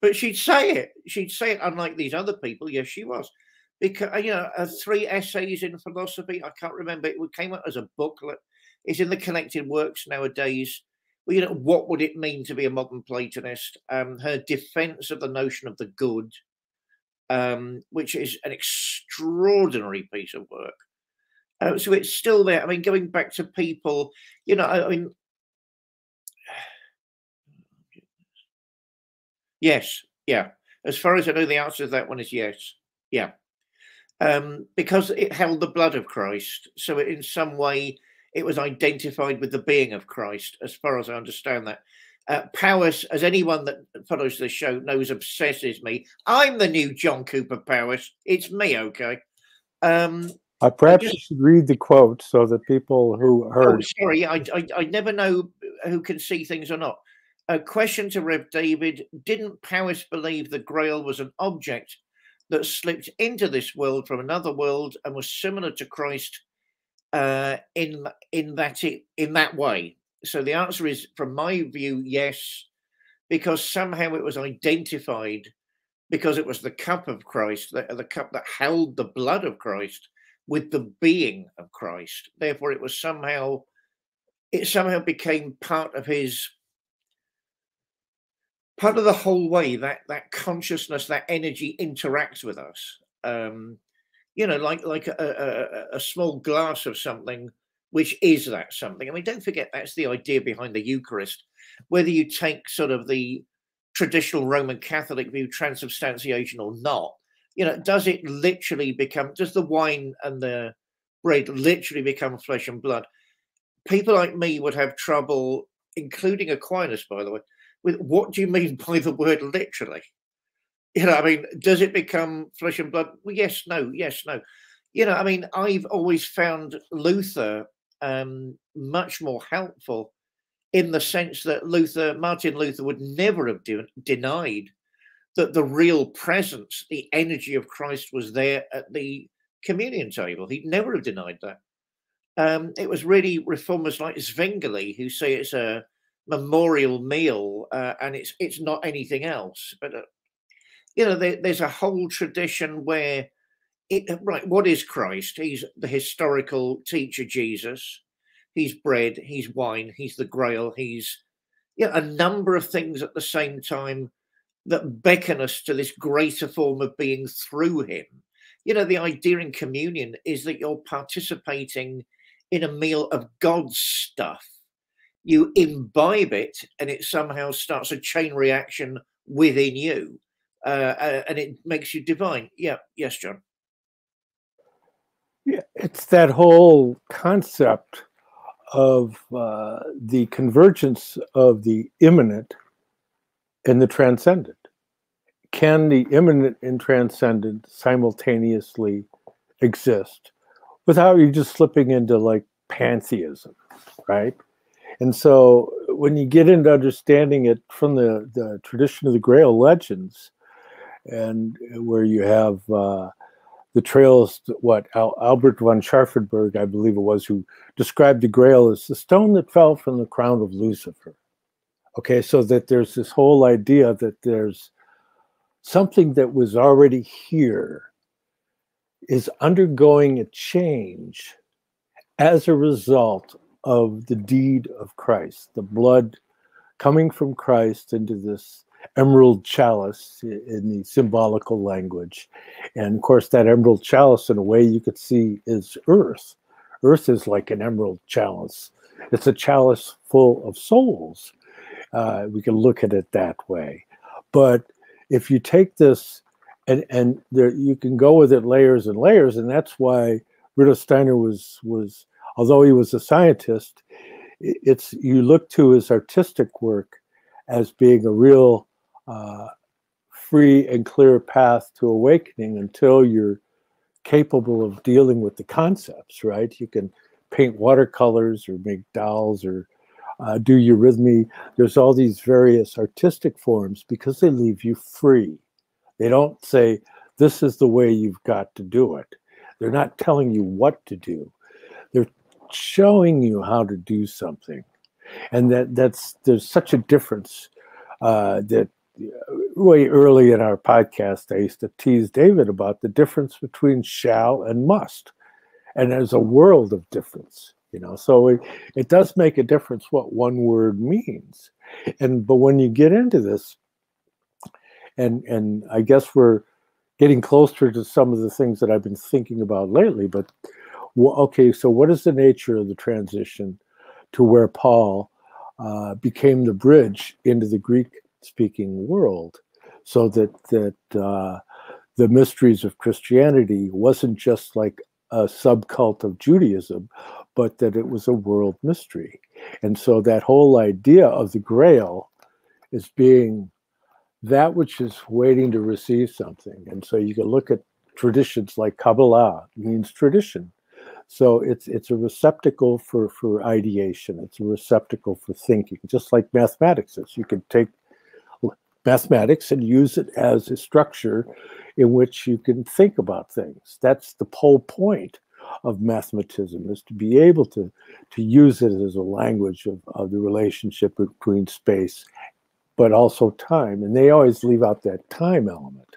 But she'd say it. She'd say it, unlike these other people. Yes, she was. Because, uh, you know, uh, three essays in philosophy, I can't remember. It came out as a booklet. It's in the collected works nowadays. Well, you know, what would it mean to be a modern Platonist? Um, her defense of the notion of the good um, which is an extraordinary piece of work. Uh, so it's still there. I mean, going back to people, you know, I, I mean, yes, yeah. As far as I know, the answer to that one is yes, yeah. Um, because it held the blood of Christ, so in some way it was identified with the being of Christ, as far as I understand that. Uh, Powys, as anyone that follows the show knows, obsesses me. I'm the new John Cowper Powys. It's me, okay? Um, uh, perhaps just, you should read the quote so that people who heard. Oh, sorry, I, I, I never know who can see things or not. A question to Rev David Didn't Powys believe the Grail was an object that slipped into this world from another world and was similar to Christ uh, in in that it, in that way? So the answer is, from my view, yes, because somehow it was identified because it was the cup of Christ, the, the cup that held the blood of Christ with the being of Christ. Therefore, it was somehow, it somehow became part of his part of the whole way that that consciousness that energy interacts with us um you know like like a, a, a small glass of something which is that something. I mean, don't forget that's the idea behind the Eucharist. Whether you take sort of the traditional Roman Catholic view, transubstantiation or not, you know, does it literally become, does the wine and the bread literally become flesh and blood? People like me would have trouble, including Aquinas, by the way, with what do you mean by the word literally? You know, I mean, does it become flesh and blood? Well, yes, no, yes, no. You know, I mean, I've always found Luther um, much more helpful in the sense that Luther, Martin Luther, would never have de- denied that the real presence, the energy of Christ was there at the communion table. He'd never have denied that. Um, it was really reformers like Zwingli who say it's a memorial meal uh, and it's it's not anything else. But uh, you know, there, there's a whole tradition where it, uh, right, what is Christ? He's the historical teacher Jesus. He's bread, he's wine, he's the grail, he's yeah, a number of things at the same time that beckon us to this greater form of being through him. you know, the idea in communion is that you're participating in a meal of God's stuff. You imbibe it, and it somehow starts a chain reaction within you, uh, uh, and it makes you divine. Yeah, yes, John. Yeah, it's that whole concept of uh, the convergence of the immanent and the transcendent. Can the immanent and transcendent simultaneously exist without you just slipping into like pantheism, right? And so when you get into understanding it from the, the tradition of the Grail legends, and where you have uh, the trails, what Al, Albert von Scharfenberg, I believe it was, who described the Grail as the stone that fell from the crown of Lucifer. Okay, so that there's this whole idea that there's something that was already here is undergoing a change as a result of the deed of Christ, the blood coming from Christ into this emerald chalice in the symbolical language. And of course, that emerald chalice, in a way, you could see is earth. Earth is like an emerald chalice, it's a chalice full of souls. Uh, we can look at it that way. But if you take this and and there you can go with it layers and layers, and that's why Rudolf Steiner was was although he was a scientist, it's you look to his artistic work as being a real uh, free and clear path to awakening until you're capable of dealing with the concepts, right? You can paint watercolors or make dolls or uh, do eurythmy. There's all these various artistic forms because they leave you free. They don't say, this is the way you've got to do it. They're not telling you what to do. Showing you how to do something. And that that's there's such a difference uh, that way early in our podcast, I used to tease David about the difference between shall and must. And there's a world of difference, you know. So it, it does make a difference what one word means. And but when you get into this, and and I guess we're getting closer to some of the things that I've been thinking about lately, but well, okay, so what is the nature of the transition to where Paul uh, became the bridge into the Greek speaking world so that that uh, the mysteries of Christianity wasn't just like a subcult of Judaism, but that it was a world mystery. And so that whole idea of the grail is being that which is waiting to receive something. And so you can look at traditions like Kabbalah means tradition. So it's it's a receptacle for for ideation. It's a receptacle for thinking, just like mathematics is. You can take mathematics and use it as a structure in which you can think about things. That's the whole point of mathematism is to be able to to use it as a language of, of the relationship between space but also time and they always leave out that time element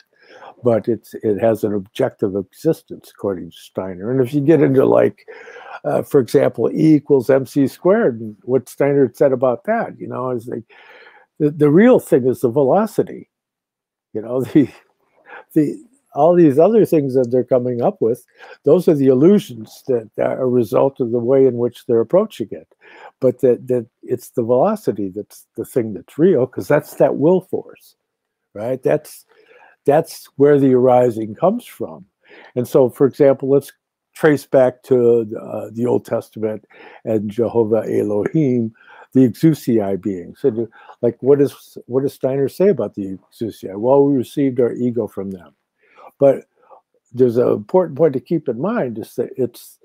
but it's it has an objective existence according to steiner and if you get into like uh, for example e equals mc squared and what steiner said about that you know is the, the real thing is the velocity. You know, the the all these other things that they're coming up with, those are the illusions that are a result of the way in which they're approaching it. But that that it's the velocity that's the thing that's real, because that's that will force, right? That's that's where the arising comes from. And so, for example, let's trace back to uh, the Old Testament and Jehovah Elohim, the exousiae beings. So, like, what does what does Steiner say about the exousiae? Well, we received our ego from them, but there's an important point to keep in mind is that it's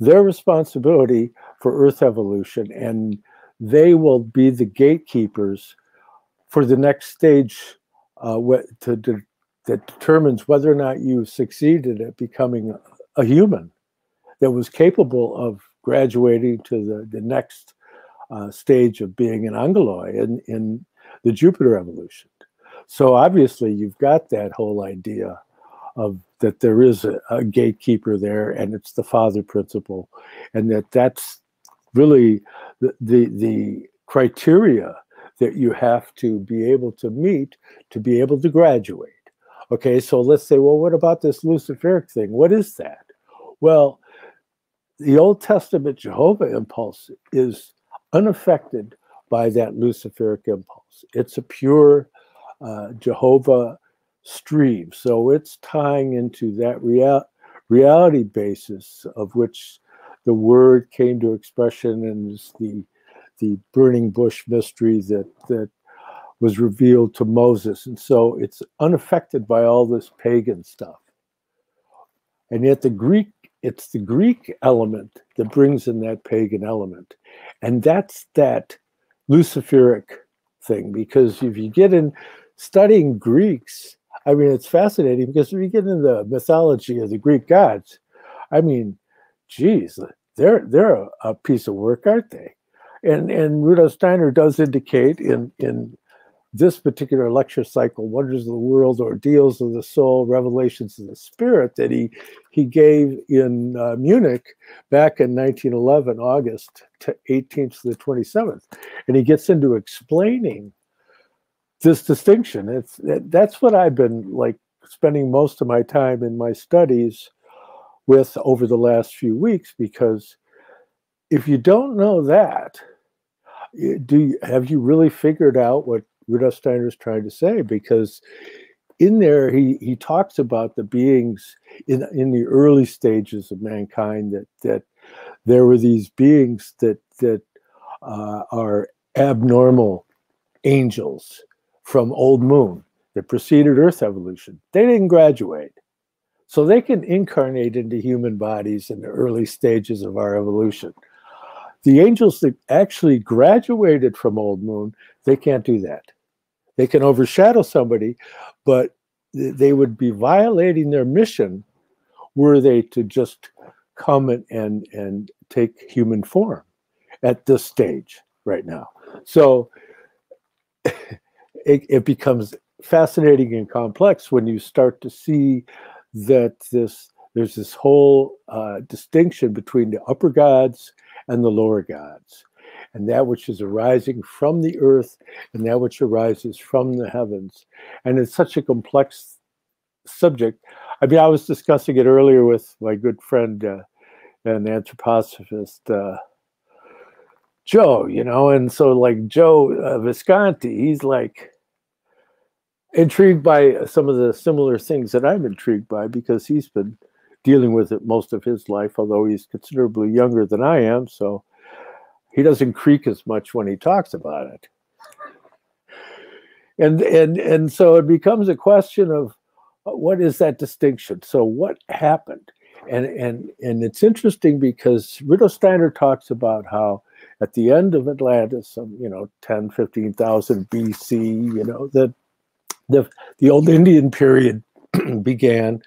their responsibility for Earth evolution, and they will be the gatekeepers for the next stage uh, to, to, that determines whether or not you succeeded at becoming a human that was capable of graduating to the, the next uh, stage of being an angeloi in, in the Jupiter evolution. So obviously, you've got that whole idea of that there is a, a, gatekeeper there, and it's the father principle, and that that's really the, the the criteria that you have to be able to meet to be able to graduate. Okay, so let's say, well, what about this Luciferic thing? What is that? Well, the Old Testament Jehovah impulse is unaffected by that Luciferic impulse. It's a pure uh, Jehovah stream. So it's tying into that real, reality basis of which the word came to expression and is the the burning bush mystery that that was revealed to Moses. And so it's unaffected by all this pagan stuff. And yet the Greek, it's the Greek element that brings in that pagan element. And that's that Luciferic thing, because if you get in studying Greeks, I mean, it's fascinating because if you get into the mythology of the Greek gods, I mean, geez, they're they're a, a piece of work, aren't they? And and Rudolf Steiner does indicate in in this particular lecture cycle, Wonders of the World, Ordeals of the Soul, Revelations of the Spirit, that he, he gave in uh, Munich back in 1911, August 18th to the 27th. And he gets into explaining this distinction. It's, that's what I've been like spending most of my time in my studies with over the last few weeks, because if you don't know that, do you, have you really figured out what Rudolf Steiner is trying to say because in there he he talks about the beings in in the early stages of mankind that that there were these beings that that uh, are abnormal angels from old moon that preceded earth evolution. They didn't graduate. So they can incarnate into human bodies in the early stages of our evolution. The angels that actually graduated from old moon they can't do that they can overshadow somebody, but they would be violating their mission were they to just come and, and, and take human form at this stage right now. So it, it becomes fascinating and complex when you start to see that this there's this whole uh, distinction between the upper gods and the lower gods and that which is arising from the earth and that which arises from the heavens. And it's such a complex subject. I mean, I was discussing it earlier with my good friend uh, and anthroposophist uh, Joe, you know, and so like Joe uh, Visconti, he's like intrigued by some of the similar things that I'm intrigued by because he's been dealing with it most of his life, although he's considerably younger than I am. So he doesn't creak as much when he talks about it. And and and so it becomes a question of uh, what is that distinction? So what happened? And and and it's interesting because Rudolf Steiner talks about how at the end of Atlantis, some you know 10, 15,000 BC, you know, that the the old Indian period began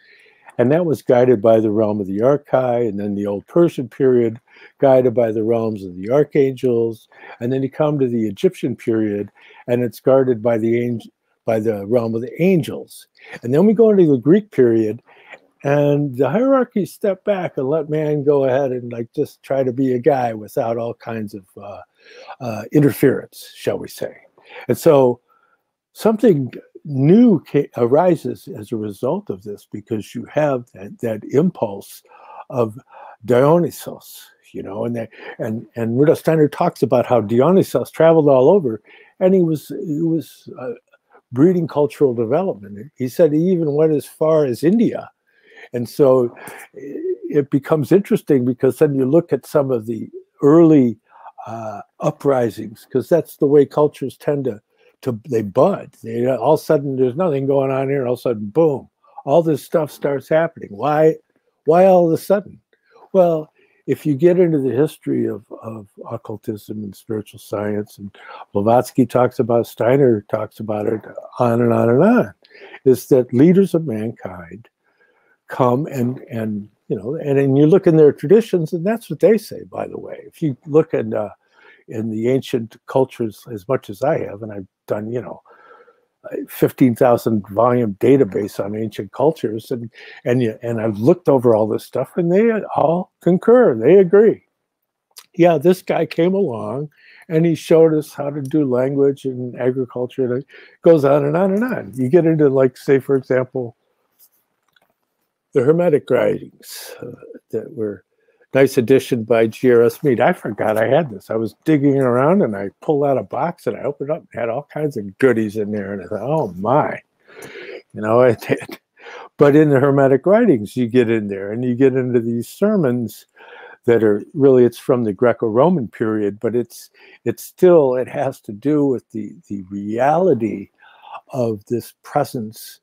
and that was guided by the realm of the Archai, and then the Old Persian period, guided by the realms of the archangels, and then you come to the Egyptian period, and it's guarded by the angel, by the realm of the angels, and then we go into the Greek period, and the hierarchy step back and let man go ahead and like just try to be a guy without all kinds of uh, uh, interference, shall we say? And so something new arises as a result of this because you have that, that impulse of Dionysos, you know, and that, and and Rudolf Steiner talks about how Dionysos traveled all over, and he was he was uh, breeding cultural development. He said he even went as far as India, and so it becomes interesting because then you look at some of the early uh, uprisings because that's the way cultures tend to to they bud. They all of a sudden there's nothing going on here, and all of a sudden, boom, all this stuff starts happening. Why? Why all of a sudden? Well, if you get into the history of, of occultism and spiritual science, and Blavatsky talks about, Steiner talks about it, on and on and on, is that leaders of mankind come and and you know, and, and you look in their traditions, and that's what they say, by the way. If you look at uh, in the ancient cultures as much as I have, and I've done, you know, 15,000 volume database on ancient cultures and and and I've looked over all this stuff and they all concur they agree yeah this guy came along and he showed us how to do language and agriculture. And it goes on and on and on. You get into, like, say, for example, the Hermetic writings uh, that were nice addition by G.R.S. Mead. I forgot I had this. I was digging around and I pulled out a box and I opened it up and had all kinds of goodies in there. And I thought, oh my, you know, I did. But in the Hermetic writings, you get in there and you get into these sermons that are really it's from the Greco-Roman period, but it's it's still it has to do with the the reality of this presence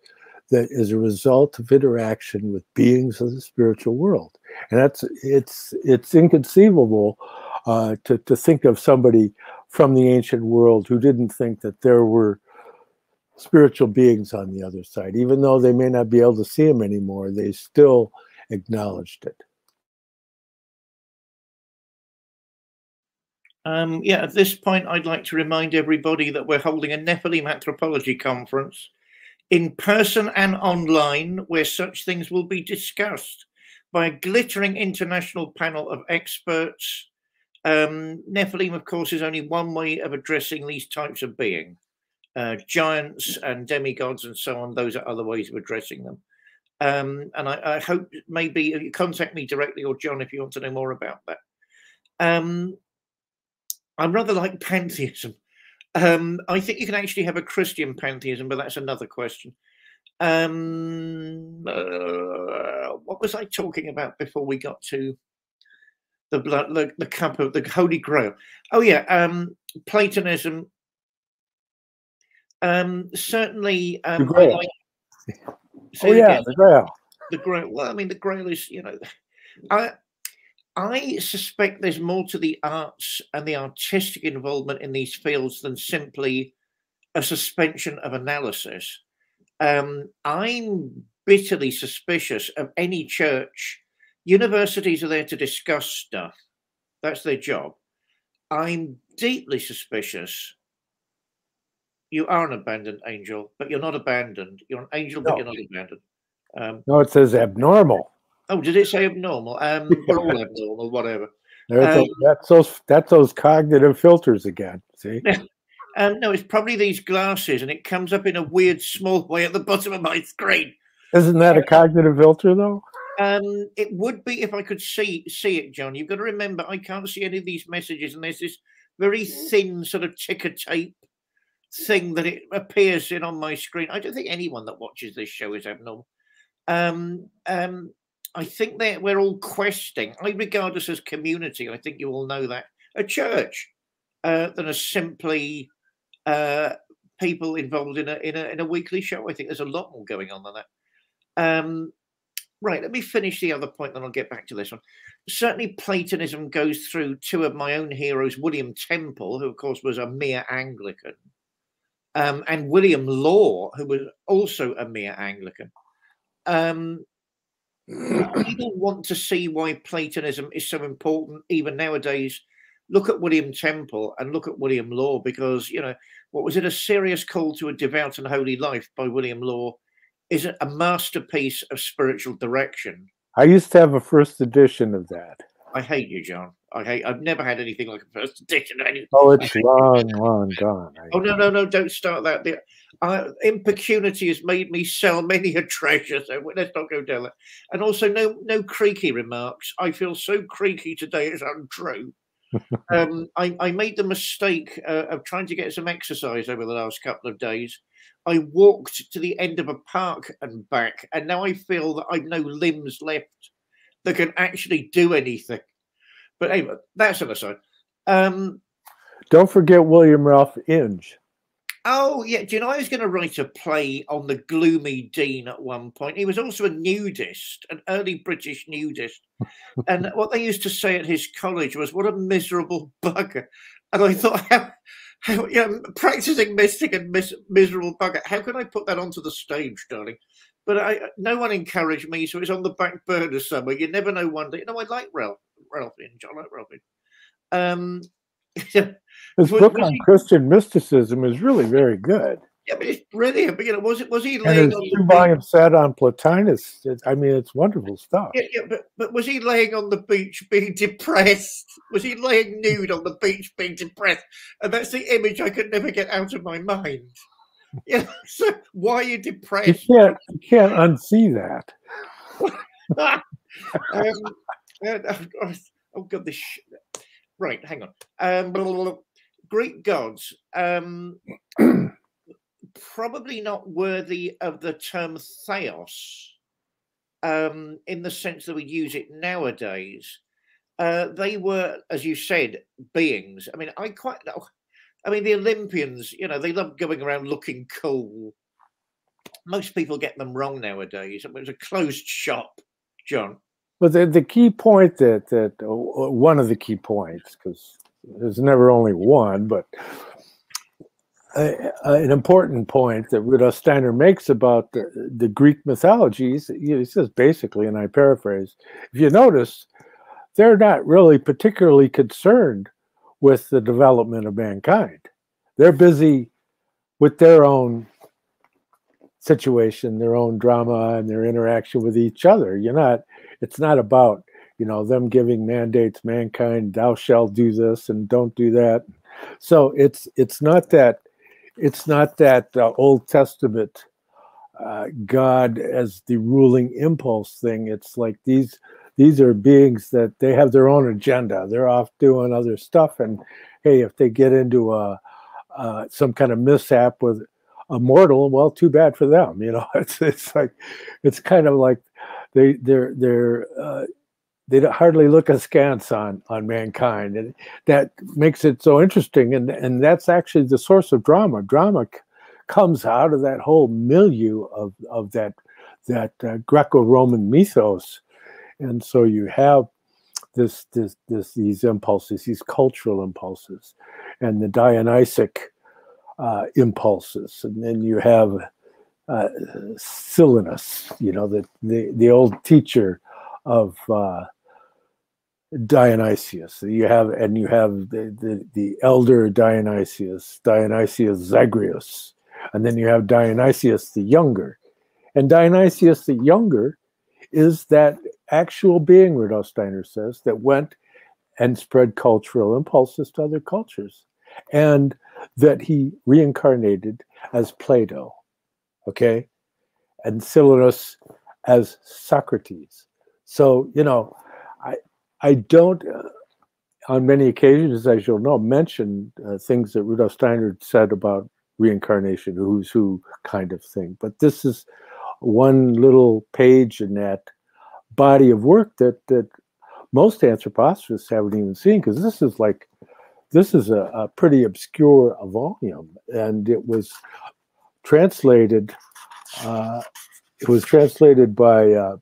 that is a result of interaction with beings of the spiritual world, and that's it's it's inconceivable uh, to to think of somebody from the ancient world who didn't think that there were spiritual beings on the other side, even though they may not be able to see them anymore. They still acknowledged it. Um, yeah, at this point, I'd like to remind everybody that we're holding a Nephilim anthropology conference in person and online, where such things will be discussed by a glittering international panel of experts. Um, Nephilim, of course, is only one way of addressing these types of being. Uh, giants and demigods and so on, those are other ways of addressing them. Um, and I, I, hope maybe you contact me directly or John if you want to know more about that. Um, I'm rather like pantheism. Um, I think you can actually have a Christian pantheism, but that's another question. Um, uh, what was I talking about before we got to the blood, the, the cup of the Holy Grail? Oh yeah, um, Platonism. Um, certainly, um, the Grail. Like, oh yeah, again, the Grail. The Grail. Well, I mean, the Grail is you know, I I suspect there's more to the arts and the artistic involvement in these fields than simply a suspension of analysis. Um, I'm bitterly suspicious of any church. Universities are there to discuss stuff, that's their job. I'm deeply suspicious. You are an abandoned angel, but you're not abandoned. You're an angel, no. but you're not abandoned. Um, no, it says abnormal. Oh, did it say abnormal? Um, we're all abnormal, whatever. Um, that's those that's those cognitive filters again. See? Um, no, it's probably these glasses, and it comes up in a weird small way at the bottom of my screen. Isn't that a cognitive filter, though? Um, it would be if I could see see it, John. You've got to remember, I can't see any of these messages, and there's this very thin sort of ticker tape thing that it appears in on my screen. I don't think anyone that watches this show is abnormal. Um, um, I think that we're all questing. I regard us as community. I think you all know that a church uh, than a simply uh, people involved in a, in a in a weekly show. I think there's a lot more going on than that. Um, right. Let me finish the other point, then I'll get back to this one. Certainly, Platonism goes through two of my own heroes, William Temple, who of course was a mere Anglican, um, and William Law, who was also a mere Anglican. Um, people want to see why Platonism is so important even nowadays. Look at William Temple and look at William Law because, you know, what was it? A serious call to a devout and holy life by William Law is a masterpiece of spiritual direction. I used to have a first edition of that. I hate you, John. I hate. I've never had anything like a first edition. Oh, it's long, long gone. oh no, no, no! Don't start that. The, uh, impecunity has made me sell many a treasure. So let's not go down that. And also, no, no creaky remarks. I feel so creaky today; it's untrue. um, I, I, made the mistake uh, of trying to get some exercise over the last couple of days. I walked to the end of a park and back, and now I feel that I've no limbs left that can actually do anything. But anyway, that's an aside. Um, Don't forget William Ralph Inge. Oh, yeah. Do you know, I was going to write a play on the gloomy Dean at one point. He was also a nudist, an early British nudist. and what they used to say at his college was, what a miserable bugger. And I thought, how, how you know, practicing mystic and mis- miserable bugger, how can I put that onto the stage, darling? But I, no one encouraged me, so it's on the back burner somewhere. You never know one day. You know, I like Ralph, Ralph Inge. I like Ralph Um, His book on Christian mysticism is really very good. Yeah, but it's brilliant. But you know, was it was he laying And his on volume set on Plotinus. It, I mean, it's wonderful stuff. Yeah, yeah, but, but was he laying on the beach being depressed? Was he laying nude on the beach being depressed? And that's the image I could never get out of my mind. Yeah, so why are you depressed? You can't you can't unsee that. um, uh, oh god, this. Right, hang on. Um, blah, blah, blah. Greek gods. Um, probably not worthy of the term theos um, in the sense that we use it nowadays. Uh, they were, as you said, beings. I mean, I quite. I mean, the Olympians. You know, they love going around looking cool. Most people get them wrong nowadays. It was a closed shop, John. But the, the key point that that uh, one of the key points, because there's never only one, but uh, an important point that Rudolf Steiner makes about the, the Greek mythologies, he says basically, and I paraphrase, if you notice, they're not really particularly concerned with the development of mankind. They're busy with their own situation, their own drama, and their interaction with each other. You're not, it's not about, you know, them giving mandates, mankind, thou shalt do this and don't do that. So it's it's not that it's not that uh, Old Testament uh, God as the ruling impulse thing. It's like these these are beings that they have their own agenda. They're off doing other stuff, and hey, if they get into a uh, some kind of mishap with a mortal, well, too bad for them. You know, it's it's like it's kind of like they they're they're uh, they hardly look askance on on mankind, and that makes it so interesting. And and that's actually the source of drama. Drama c- comes out of that whole milieu of of that that uh, Greco-Roman mythos, and so you have this this this these impulses, these cultural impulses, and the Dionysic uh, impulses, and then you have uh, Silenus, you know, the the the old teacher of uh, Dionysius. You have and you have the, the the elder Dionysius, Dionysius Zagreus, and then you have Dionysius the younger. And Dionysius the younger is that actual being, Rudolf Steiner says, that went and spread cultural impulses to other cultures, and that he reincarnated as Plato, okay, and Silenus as Socrates. So you know, I I don't, uh, on many occasions, as you'll know, mention uh, things that Rudolf Steiner said about reincarnation, who's who kind of thing. But this is one little page in that body of work that that most anthroposophists haven't even seen because this is like this is a, a pretty obscure volume and it was translated uh, it was translated by uh,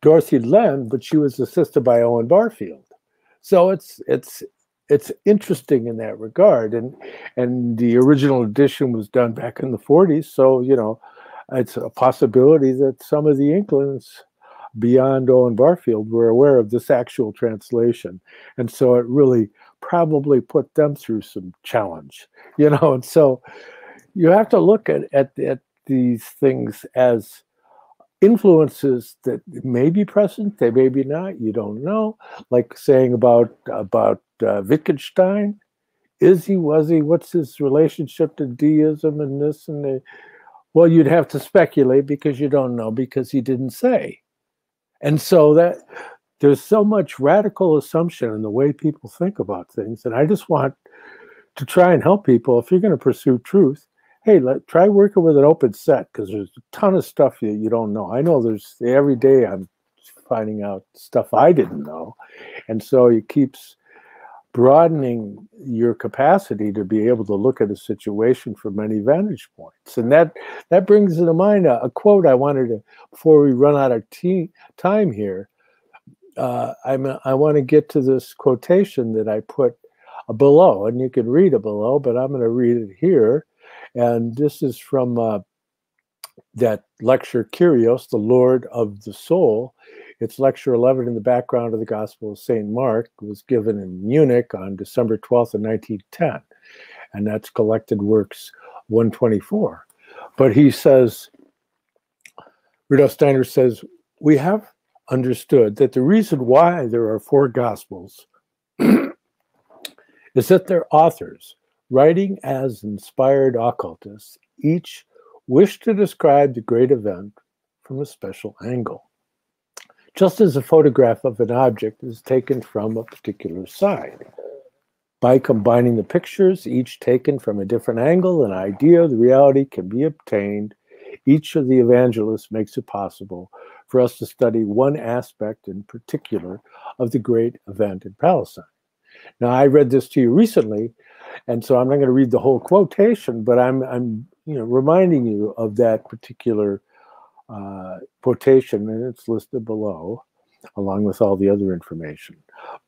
Dorothy Lenn, but she was assisted by Owen Barfield. So it's it's it's interesting in that regard, and and the original edition was done back in the 40s. So you know, it's a possibility that some of the Inklings beyond Owen Barfield were aware of this actual translation, and so it really probably put them through some challenge, you know. And so you have to look at at, at these things as influences that may be present, they may be not. You don't know. Like saying about about uh, Wittgenstein, is he? Was he? What's his relationship to deism and this and the? Well, you'd have to speculate because you don't know because he didn't say. And so that there's so much radical assumption in the way people think about things, and I just want to try and help people. If you're going to pursue truth, hey, let try working with an open set because there's a ton of stuff you, you don't know. I know there's every day I'm finding out stuff I didn't know. And so it keeps broadening your capacity to be able to look at a situation from many vantage points. And that that brings to mind a, a quote I wanted to before we run out of t- time here. Uh, I'm I want to get to this quotation that I put below, and you can read it below, but I'm going to read it here. And this is from uh, that lecture, Kyrios, the Lord of the Soul. It's lecture 11 in the background of the Gospel of St. Mark. It was given in Munich on December 12th of 1910. And that's Collected Works 124. But he says, Rudolf Steiner says, we have understood that the reason why there are four gospels is that their authors, writing as inspired occultists, each wished to describe the great event from a special angle. Just as a photograph of an object is taken from a particular side. By combining the pictures, each taken from a different angle, an idea of the reality can be obtained. Each of the evangelists makes it possible for us to study one aspect in particular of the great event in Palestine. Now, I read this to you recently, and so I'm not going to read the whole quotation, but I'm, I'm you know, reminding you of that particular uh, quotation, and it's listed below, along with all the other information.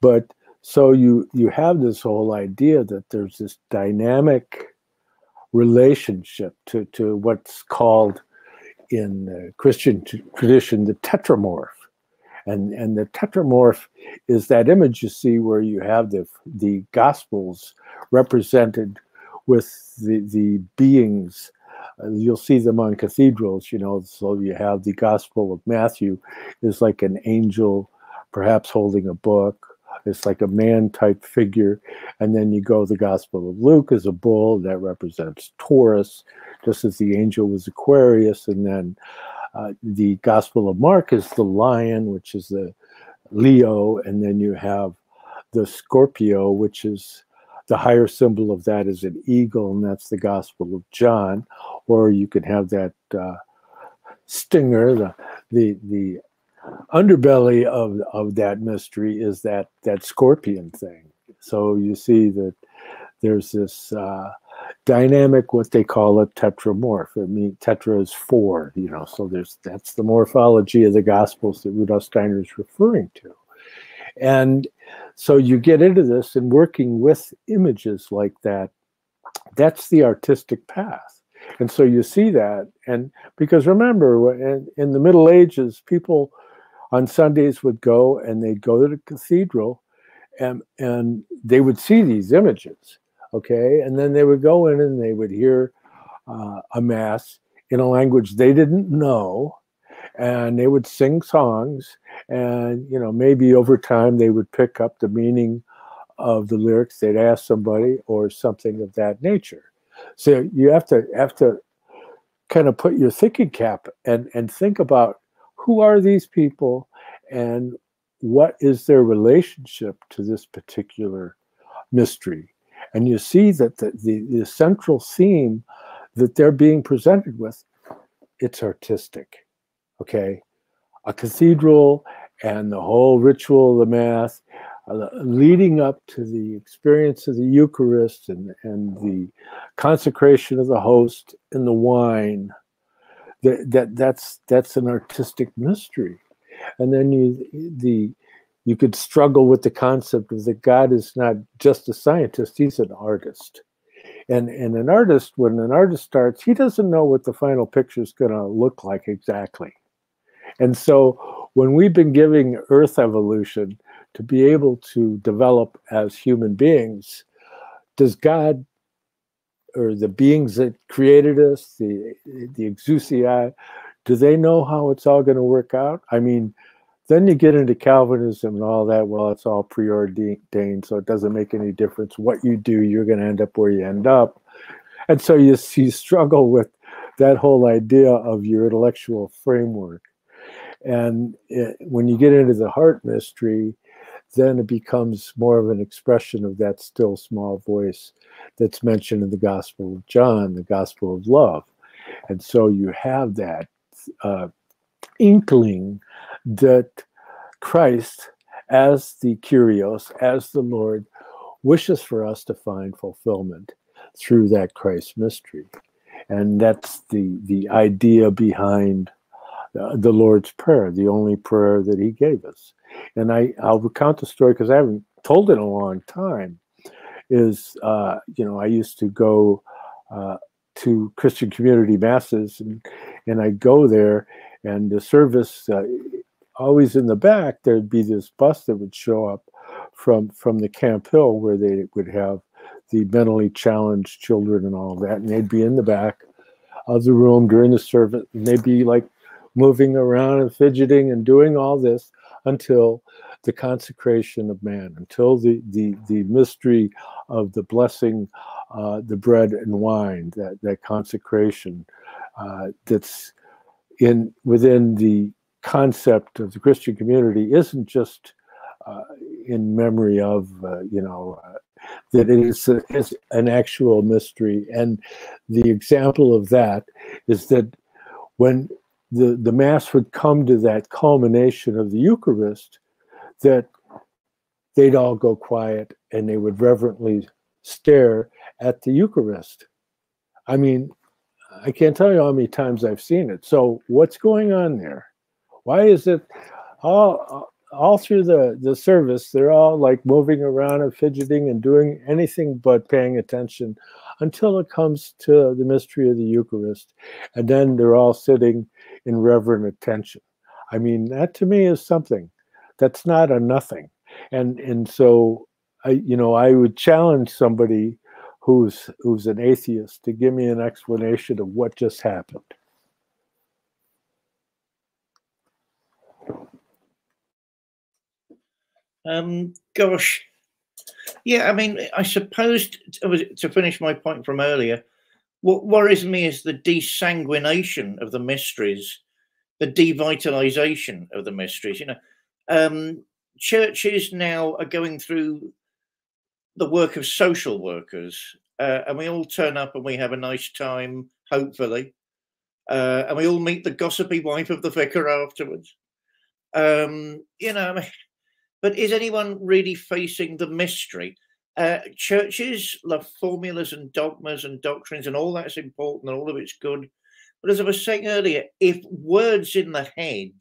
But so you you have this whole idea that there's this dynamic relationship to to what's called in the Christian tradition the tetramorph. And, and the tetramorph is that image you see where you have the, the gospels represented with the, the beings. Uh, you'll see them on cathedrals, you know. So you have the Gospel of Matthew is like an angel, perhaps holding a book. It's like a man type figure. And then you go, the Gospel of Luke is a bull that represents Taurus just as the angel was Aquarius, and then the Gospel of Mark is the lion, which is the Leo, and then you have the Scorpio, which is the higher symbol of that is an eagle, and that's the Gospel of John. Or you could have that uh, stinger, the the the underbelly of of that mystery is that that scorpion thing. So you see that there's this uh, dynamic what they call a tetramorph. I mean, tetra is four, you know, so there's that's the morphology of the Gospels that Rudolf Steiner is referring to. And so you get into this and working with images like that, that's the artistic path. And so you see that. And because remember, in, in the Middle Ages, people on Sundays would go and they'd go to the cathedral and, and they would see these images okay? And then they would go in and they would hear uh, a mass in a language they didn't know and they would sing songs and you know maybe over time they would pick up the meaning of the lyrics. They'd ask somebody or something of that nature. So you have to have to kind of put your thinking cap and and think about who are these people and what is their relationship to this particular mystery and you see that the, the, the central theme that they're being presented with, it's artistic. Okay. A cathedral and the whole ritual of the Mass, uh, leading up to the experience of the Eucharist and, and the consecration of the host and the wine. That, that that's that's an artistic mystery, and then you the you could struggle with the concept of that God is not just a scientist, he's an artist. And, and an artist, when an artist starts, he doesn't know what the final picture is going to look like exactly. And so when we've been giving Earth evolution to be able to develop as human beings, does God or the beings that created us, the the exousia, do they know how it's all going to work out? I mean, then you get into Calvinism and all that. Well, it's all preordained, so it doesn't make any difference what you do. You're going to end up where you end up, and so you you struggle with that whole idea of your intellectual framework. And it, when you get into the heart mystery, then it becomes more of an expression of that still small voice that's mentioned in the Gospel of John, the Gospel of love. And so you have that uh, inkling that Christ, as the Kyrios, as the Lord, wishes for us to find fulfillment through that Christ mystery. And that's the, the idea behind uh, the Lord's Prayer, the only prayer that He gave us. And I, I'll recount the story because I haven't told it in a long time. Is, uh, you know, I used to go uh, to Christian community masses and, and I go there and the service uh, always in the back there'd be this bus that would show up from from the Camphill where they would have the mentally challenged children and all that and they'd be in the back of the room during the service. And they'd be like moving around and fidgeting and doing all this until the consecration of man, until the the the mystery of the blessing, uh, the bread and wine, that that consecration uh, that's in within the concept of the Christian community isn't just uh, in memory of uh, you know uh, that it is, a, is an actual mystery, and the example of that is that when the, the Mass would come to that culmination of the Eucharist, that they'd all go quiet and they would reverently stare at the Eucharist. I mean, I can't tell you how many times I've seen it. So, what's going on there? Why is it all all through the the service? They're all like moving around and fidgeting and doing anything but paying attention until it comes to the mystery of the Eucharist, and then they're all sitting in reverent attention. I mean, that to me is something that's not a nothing. And and so I, you know, I would challenge somebody who's who's an atheist to give me an explanation of what just happened. Um, gosh, yeah. I mean, I suppose to, finish my point from earlier, what worries me is the desanguination of the mysteries, the devitalization of the mysteries. You know, um, churches now are going through the work of social workers, uh, and we all turn up and we have a nice time, hopefully, uh, and we all meet the gossipy wife of the vicar afterwards. Um, you know, but is anyone really facing the mystery? Uh, churches love formulas and dogmas and doctrines, and all that's important and all of it's good. But as I was saying earlier, if words in the head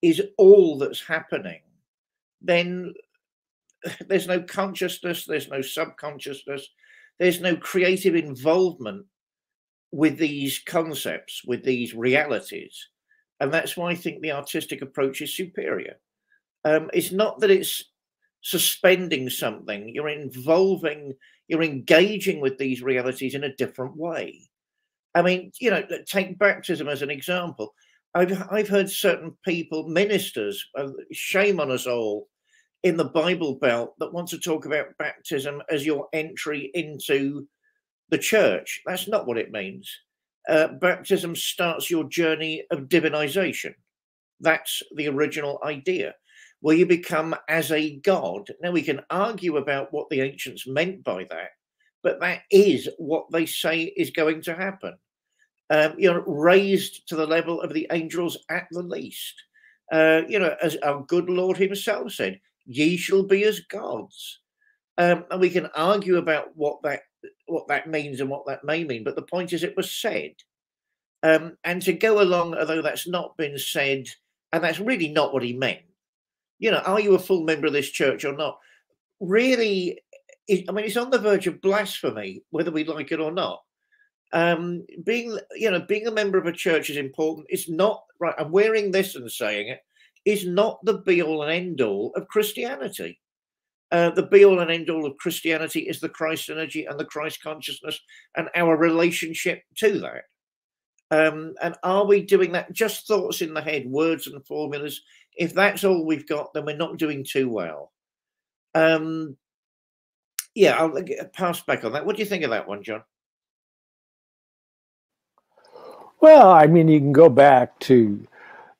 is all that's happening, then there's no consciousness, there's no subconsciousness, there's no creative involvement with these concepts, with these realities. And that's why I think the artistic approach is superior. Um, it's not that it's suspending something, you're involving, you're engaging with these realities in a different way. I mean, you know, take baptism as an example. I've, I've heard certain people, ministers, uh, shame on us all, in the Bible Belt that want to talk about baptism as your entry into the church. That's not what it means. Uh, baptism starts your journey of divinization. That's the original idea where you become as a god. Now, we can argue about what the ancients meant by that, but that is what they say is going to happen. Um, you're raised to the level of the angels at the least. Uh, you know, as our good Lord Himself said, ye shall be as gods. Um, and we can argue about what that what that means and what that may mean, but the point is it was said. Um, and to go along, although that's not been said, and that's really not what he meant, you know, are you a full member of this church or not? Really, I mean, it's on the verge of blasphemy, whether we like it or not. Um, being, you know, being a member of a church is important. It's not right. I'm wearing this and saying it is not the be all and end all of Christianity. Uh, the be all and end all of Christianity is the Christ energy and the Christ consciousness and our relationship to that. Um, and are we doing that? Just thoughts in the head, words and formulas. If that's all we've got, then we're not doing too well. Um, yeah, I'll pass back on that. What do you think of that one, John? Well, I mean, you can go back to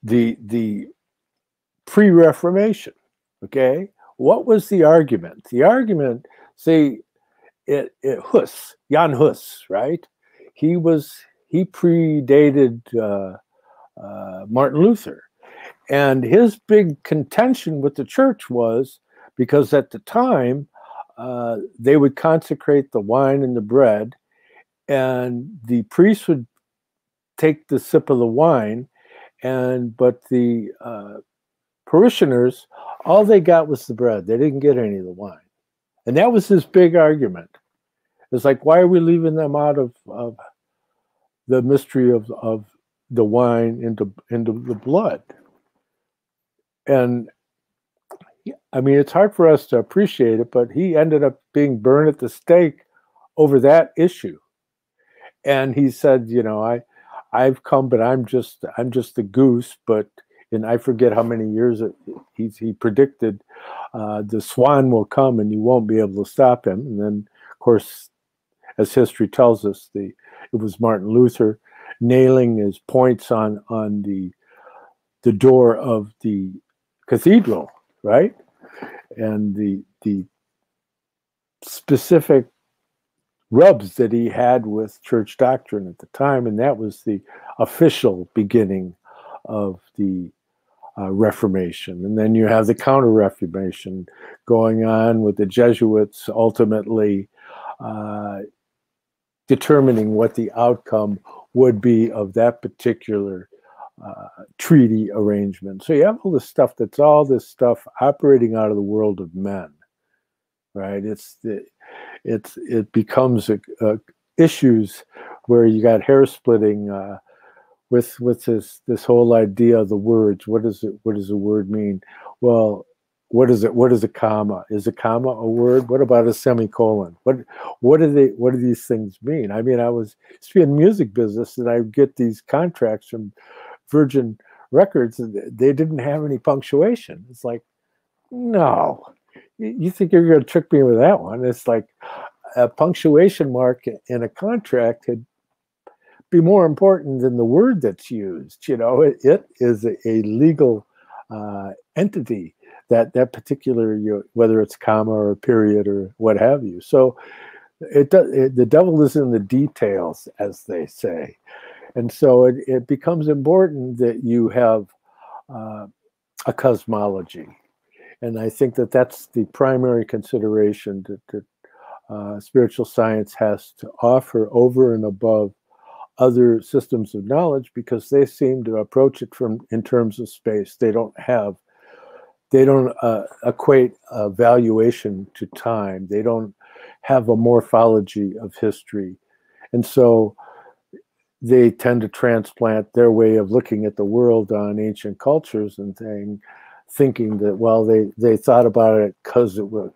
the the pre-Reformation. Okay, what was the argument? The argument, see, it, it Hus, Jan Hus, right? He was he predated uh, uh, Martin Luther, and his big contention with the church was because at the time uh, they would consecrate the wine and the bread, and the priest would take the sip of the wine, and but the uh, parishioners, all they got was the bread. They didn't get any of the wine. And that was his big argument. It's like, why are we leaving them out of, of the mystery of, of the wine into, into the blood? And I mean, it's hard for us to appreciate it, but he ended up being burned at the stake over that issue. and he said, you know, I I've come, but I'm just I'm just the goose. But and I forget how many years he he predicted uh, the swan will come and you won't be able to stop him. And then, of course, as history tells us, the it was Martin Luther nailing his points on on the the door of the cathedral, right? And the the specific rubs that he had with church doctrine at the time, and that was the official beginning of the uh, Reformation. And then you have the Counter Reformation going on with the Jesuits ultimately uh, determining what the outcome would be of that particular uh, treaty arrangement. So you have all this stuff that's all this stuff operating out of the world of men, right? It's the, it's it becomes a, a issues where you got hair splitting uh, with with this this whole idea of the words. What does it what does the word mean? Well, what is it? What is a comma? Is a comma a word? What about a semicolon? What what do they what do these things mean? I mean, I was in music business and I get these contracts from Virgin Records they didn't have any punctuation. It's like, no, you think you're going to trick me with that one? It's like a punctuation mark in a contract could be more important than the word that's used. You know, it, it is a, legal uh, entity that that particular you know, whether it's comma or period or what have you. So it, it the devil is in the details, as they say, and so it, it becomes important that you have uh, a cosmology and I think that that's the primary consideration that, that uh, spiritual science has to offer over and above other systems of knowledge because they seem to approach it from in terms of space. They don't have, they don't uh, equate valuation to time. They don't have a morphology of history, and so they tend to transplant their way of looking at the world on ancient cultures and saying thinking that well they they thought about it because it was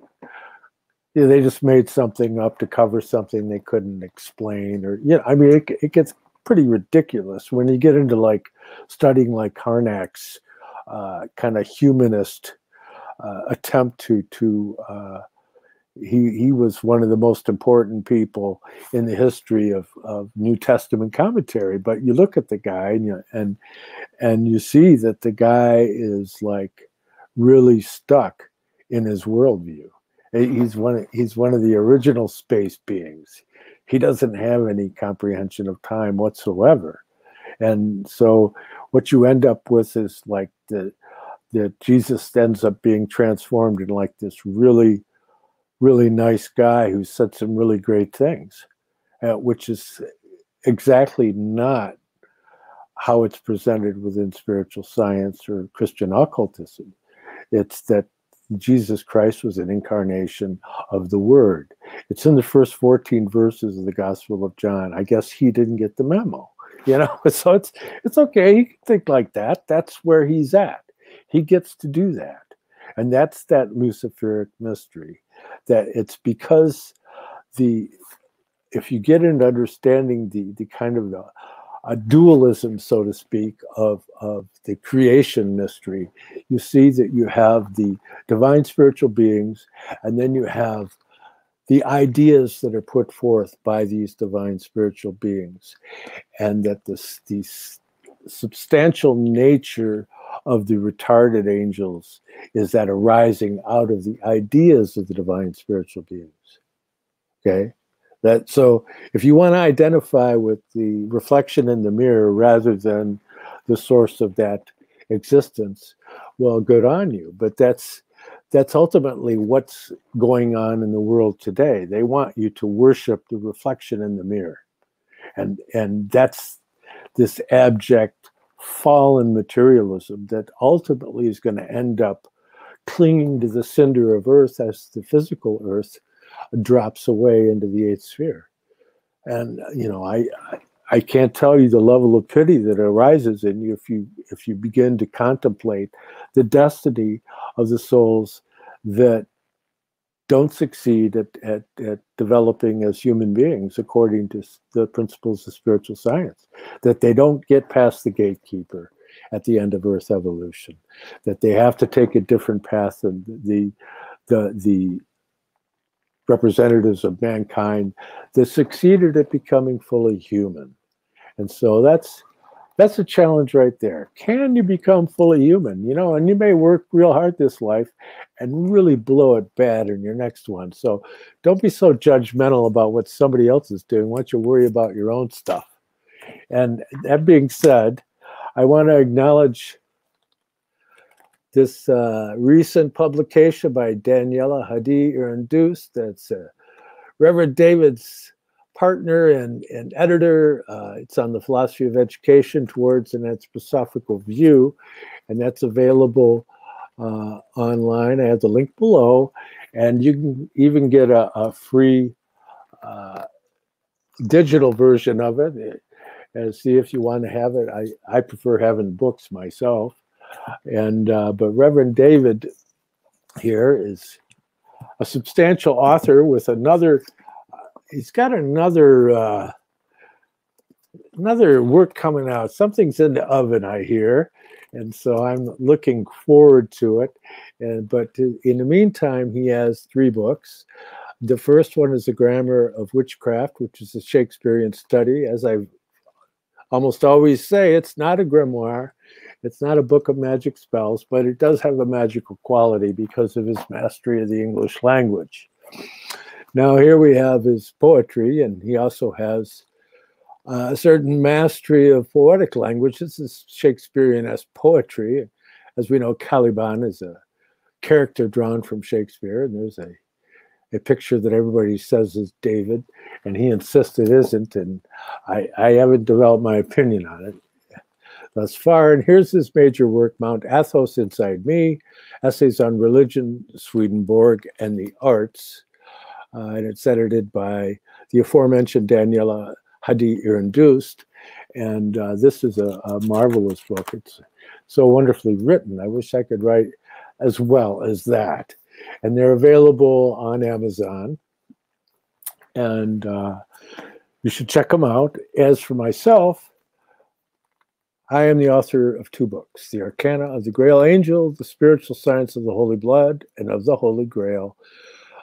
they just made something up to cover something they couldn't explain or you know i mean it, it gets pretty ridiculous when you get into like studying like Harnack's uh, kind of humanist uh, attempt to to uh, he he was one of the most important people in the history of, of New Testament commentary. But you look at the guy and you, and and you see that the guy is like really stuck in his worldview. Mm-hmm. He's one of, he's one of the original space beings. He doesn't have any comprehension of time whatsoever. And so what you end up with is like the that Jesus ends up being transformed in like this really really nice guy who said some really great things, uh, which is exactly not how it's presented within spiritual science or Christian occultism. It's that Jesus Christ was an incarnation of the Word. It's in the first 14 verses of the Gospel of John. I guess he didn't get the memo, you know. So it's it's okay. He can think like that. That's where he's at. He gets to do that, and that's that Luciferic mystery that it's because the if you get into understanding the the kind of the, a dualism, so to speak, of, of the creation mystery, you see that you have the divine spiritual beings, and then you have the ideas that are put forth by these divine spiritual beings, and that this, the substantial nature of the retarded angels is that arising out of the ideas of the divine spiritual beings. Okay? That so if you want to identify with the reflection in the mirror rather than the source of that existence, well, good on you. But that's that's ultimately what's going on in the world today. They want you to worship the reflection in the mirror. And and that's this abject fallen materialism that ultimately is going to end up clinging to the cinder of earth as the physical earth drops away into the eighth sphere. And you know, I, I can't tell you the level of pity that arises in you if you if you begin to contemplate the destiny of the souls that don't succeed at, at, at developing as human beings according to the principles of spiritual science, that they don't get past the gatekeeper at the end of Earth evolution, that they have to take a different path than the, the, the representatives of mankind that succeeded at becoming fully human. And so that's that's a challenge right there. Can you become fully human? You know, and you may work real hard this life and really blow it bad in your next one. So don't be so judgmental about what somebody else is doing. Why don't you worry about your own stuff? And that being said, I want to acknowledge this uh, recent publication by Daniele-Hadi Irandoost. That's uh, Reverend David's partner and, and editor. Uh, it's on the philosophy of education towards an anthroposophical view, and that's available uh, online. I have the link below, and you can even get a, a free uh, digital version of it eh, and see if you want to have it. I, I prefer having books myself. And uh, but Reverend David here is a substantial author with another he's got another uh, another work coming out. Something's in the oven, I hear, and so I'm looking forward to it. And but to, in the meantime, he has three books. The first one is a grammar of witchcraft, which is a Shakespearean study. As I almost always say, it's not a grimoire. It's not a book of magic spells, but it does have a magical quality because of his mastery of the English language. Now, here we have his poetry, and he also has uh, a certain mastery of poetic language. This is Shakespearean as poetry. As we know, Caliban is a character drawn from Shakespeare, and there's a, a picture that everybody says is David, and he insists it isn't, and I, I haven't developed my opinion on it thus far. And here's his major work, Mount Athos Inside Me, Essays on Religion, Swedenborg, and the Arts and it's edited by the aforementioned Daniela Hadi Irandust. And uh, this is a, a, marvelous book. It's so wonderfully written. I wish I could write as well as that. And they're available on Amazon. And uh, you should check them out. As for myself, I am the author of two books The Arcana of the Grail Angel, The Spiritual Science of the Holy Blood, and of the Holy Grail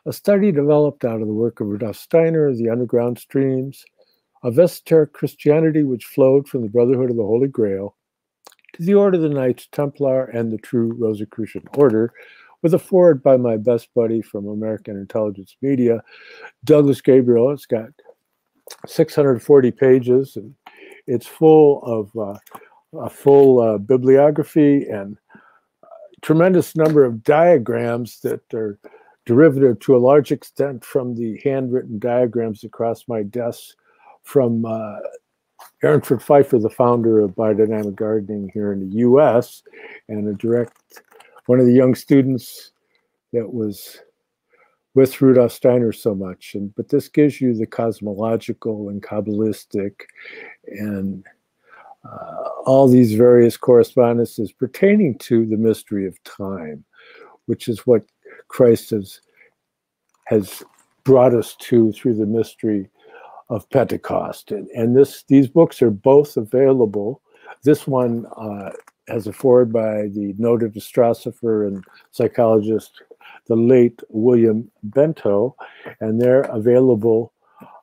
a study developed out of the work of Rudolf Steiner, The Underground Streams, of esoteric Christianity which flowed from the Brotherhood of the Holy Grail to the Order of the Knights Templar and the True Rosicrucian Order, with a foreword by my best buddy from American Intelligence Media, Douglas Gabriel. It's got 640 pages and it's full of uh, a full uh, bibliography and tremendous number of diagrams that are derivative to a large extent from the handwritten diagrams across my desk from uh, Ehrenfried Pfeiffer, the founder of biodynamic gardening here in the US, and a direct one of the young students that was with Rudolf Steiner so much. And but this gives you the cosmological and Kabbalistic and uh, all these various correspondences pertaining to the mystery of time, which is what Christ has has brought us to through the mystery of Pentecost. And, and this these books are both available. This one uh, has a foreword by the noted astrosopher and psychologist, the late William Bento, and they're available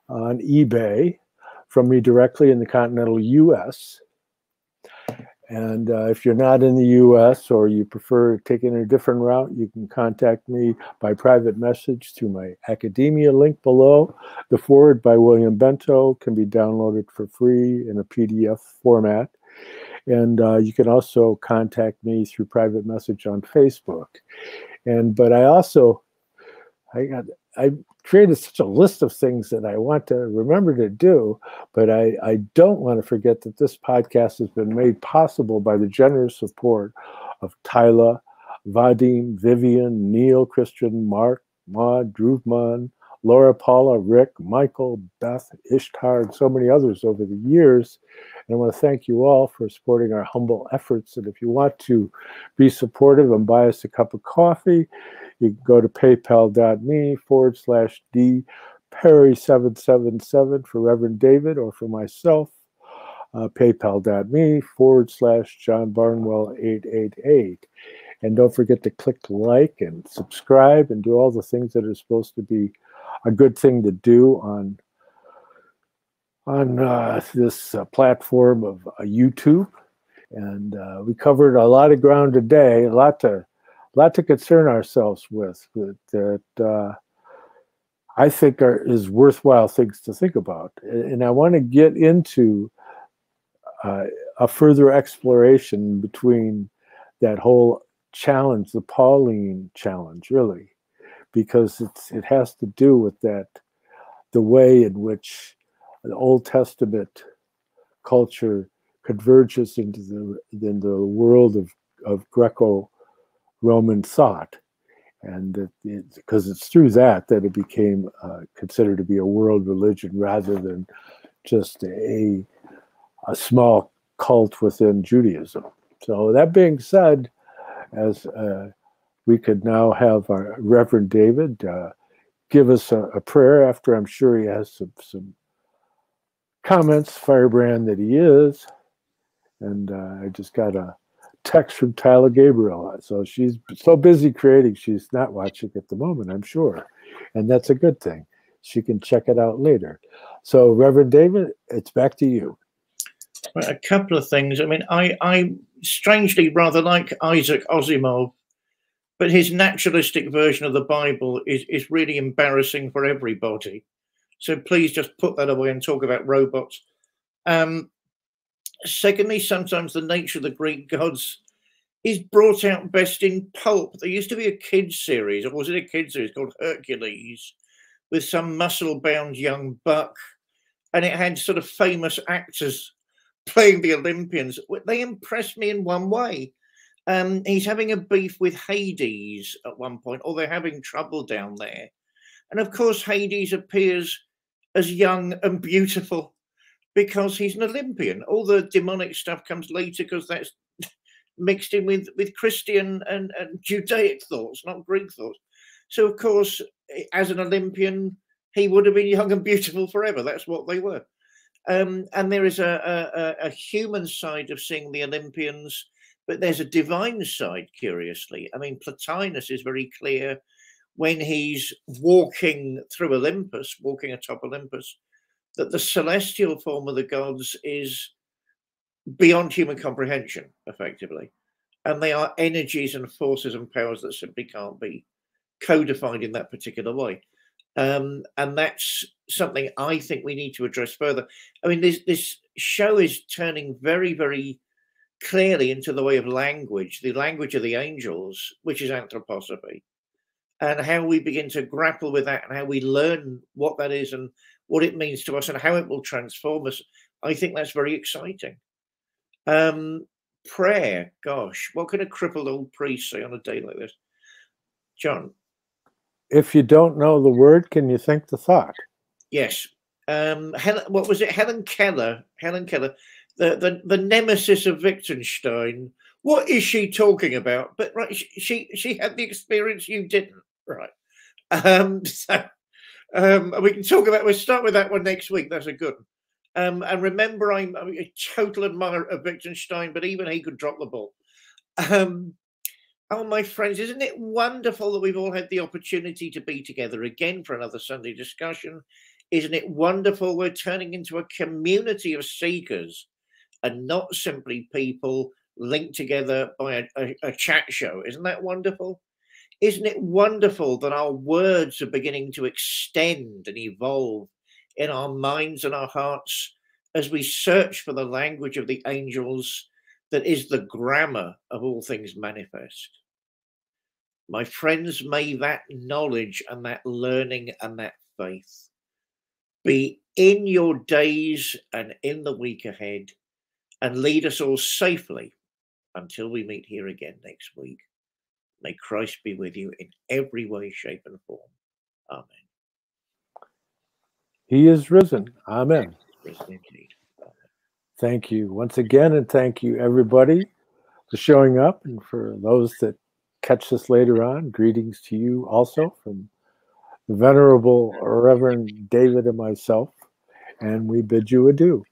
on eBay from me directly in the continental US. And uh, if you're not in the US or you prefer taking a different route, you can contact me by private message through my academia link below. The foreword by William Bento can be downloaded for free in a PDF format. And uh, you can also contact me through private message on Facebook. And but I also I got I created such a list of things that I want to remember to do, but I, I don't want to forget that this podcast has been made possible by the generous support of Tyla, Vadim, Vivian, Neil, Christian, Mark, Maud, Druvman, Laura, Paula, Rick, Michael, Beth, Ishtar, and so many others over the years. And I want to thank you all for supporting our humble efforts. And if you want to be supportive and buy us a cup of coffee, You can go to paypal.me forward slash D Parry 777 for Reverend David or for myself. Uh, paypal.me forward slash John Barnwell 888. And don't forget to click like and subscribe and do all the things that are supposed to be a good thing to do on on uh, this uh, platform of uh, YouTube. And uh, we covered a lot of ground today, a lot to, a lot to concern ourselves with that uh, I think are, is worthwhile things to think about. And I want to get into uh, a further exploration between that whole challenge, the Pauline challenge, really, because it's it has to do with that the way in which the Old Testament culture converges into the in the world of of Greco-Roman thought, and because it, it's through that that it became uh, considered to be a world religion rather than just a a small cult within Judaism. So that being said, as uh, we could now have our Reverend David uh, give us a, a, prayer after I'm sure he has some some comments, firebrand that he is. And uh, I just got a text from Tyla Gabriel. So she's so busy creating, she's not watching at the moment, I'm sure. And that's a good thing. She can check it out later. So, Reverend David, it's back to you. A couple of things. I mean, I, I strangely rather like Isaac Asimov, but his naturalistic version of the Bible is, is really embarrassing for everybody. So please just put that away and talk about robots. Um, secondly, sometimes the nature of the Greek gods is brought out best in pulp. There used to be a kids series, or was it a kids series called Hercules, with some muscle-bound young buck, and it had sort of famous actors playing the Olympians. They impressed me in one way. Um, he's having a beef with Hades at one point, or they're having trouble down there. And of course, Hades appears as young and beautiful because he's an Olympian. All the demonic stuff comes later because that's mixed in with, with Christian and, and Judaic thoughts, not Greek thoughts. So, of course, as an Olympian, he would have been young and beautiful forever. That's what they were. Um, and there is a, a, a, human side of seeing the Olympians, but there's a divine side, curiously. I mean, Plotinus is very clear when he's walking through Olympus, walking atop Olympus, that the celestial form of the gods is beyond human comprehension, effectively. And they are energies and forces and powers that simply can't be codified in that particular way. Um, and that's something I think we need to address further. I mean, this this show is turning very, very clearly into the way of language, the language of the angels, which is anthroposophy and how we begin to grapple with that and how we learn what that is and what it means to us and how it will transform us. I think that's very exciting. Um, prayer, gosh, what can a crippled old priest say on a day like this? John. If you don't know the word, can you think the thought? Yes. Um, Helen, what was it? Helen Keller. Helen Keller, the, the, the nemesis of Wittgenstein. What is she talking about? But right, she she had the experience you didn't right? Um, so um, we can talk about. We'll start with that one next week. That's a good one. Um, and remember, I'm, I'm, a total admirer of Wittgenstein, but even he could drop the ball. Um, oh, my friends, isn't it wonderful that we've all had the opportunity to be together again for another Sunday discussion? Isn't it wonderful we're turning into a community of seekers and not simply people linked together by a, a, a chat show? Isn't that wonderful? Isn't it wonderful that our words are beginning to extend and evolve in our minds and our hearts as we search for the language of the angels that is the grammar of all things manifest? My friends, may that knowledge and that learning and that faith be in your days and in the week ahead and lead us all safely until we meet here again next week. May Christ be with you in every way, shape, and form. Amen. He is risen. Amen. Risen. Amen. Thank you once again, and thank you everybody for showing up and for those that catch this later on, greetings to you also from the Venerable Reverend David and myself, and we bid you adieu.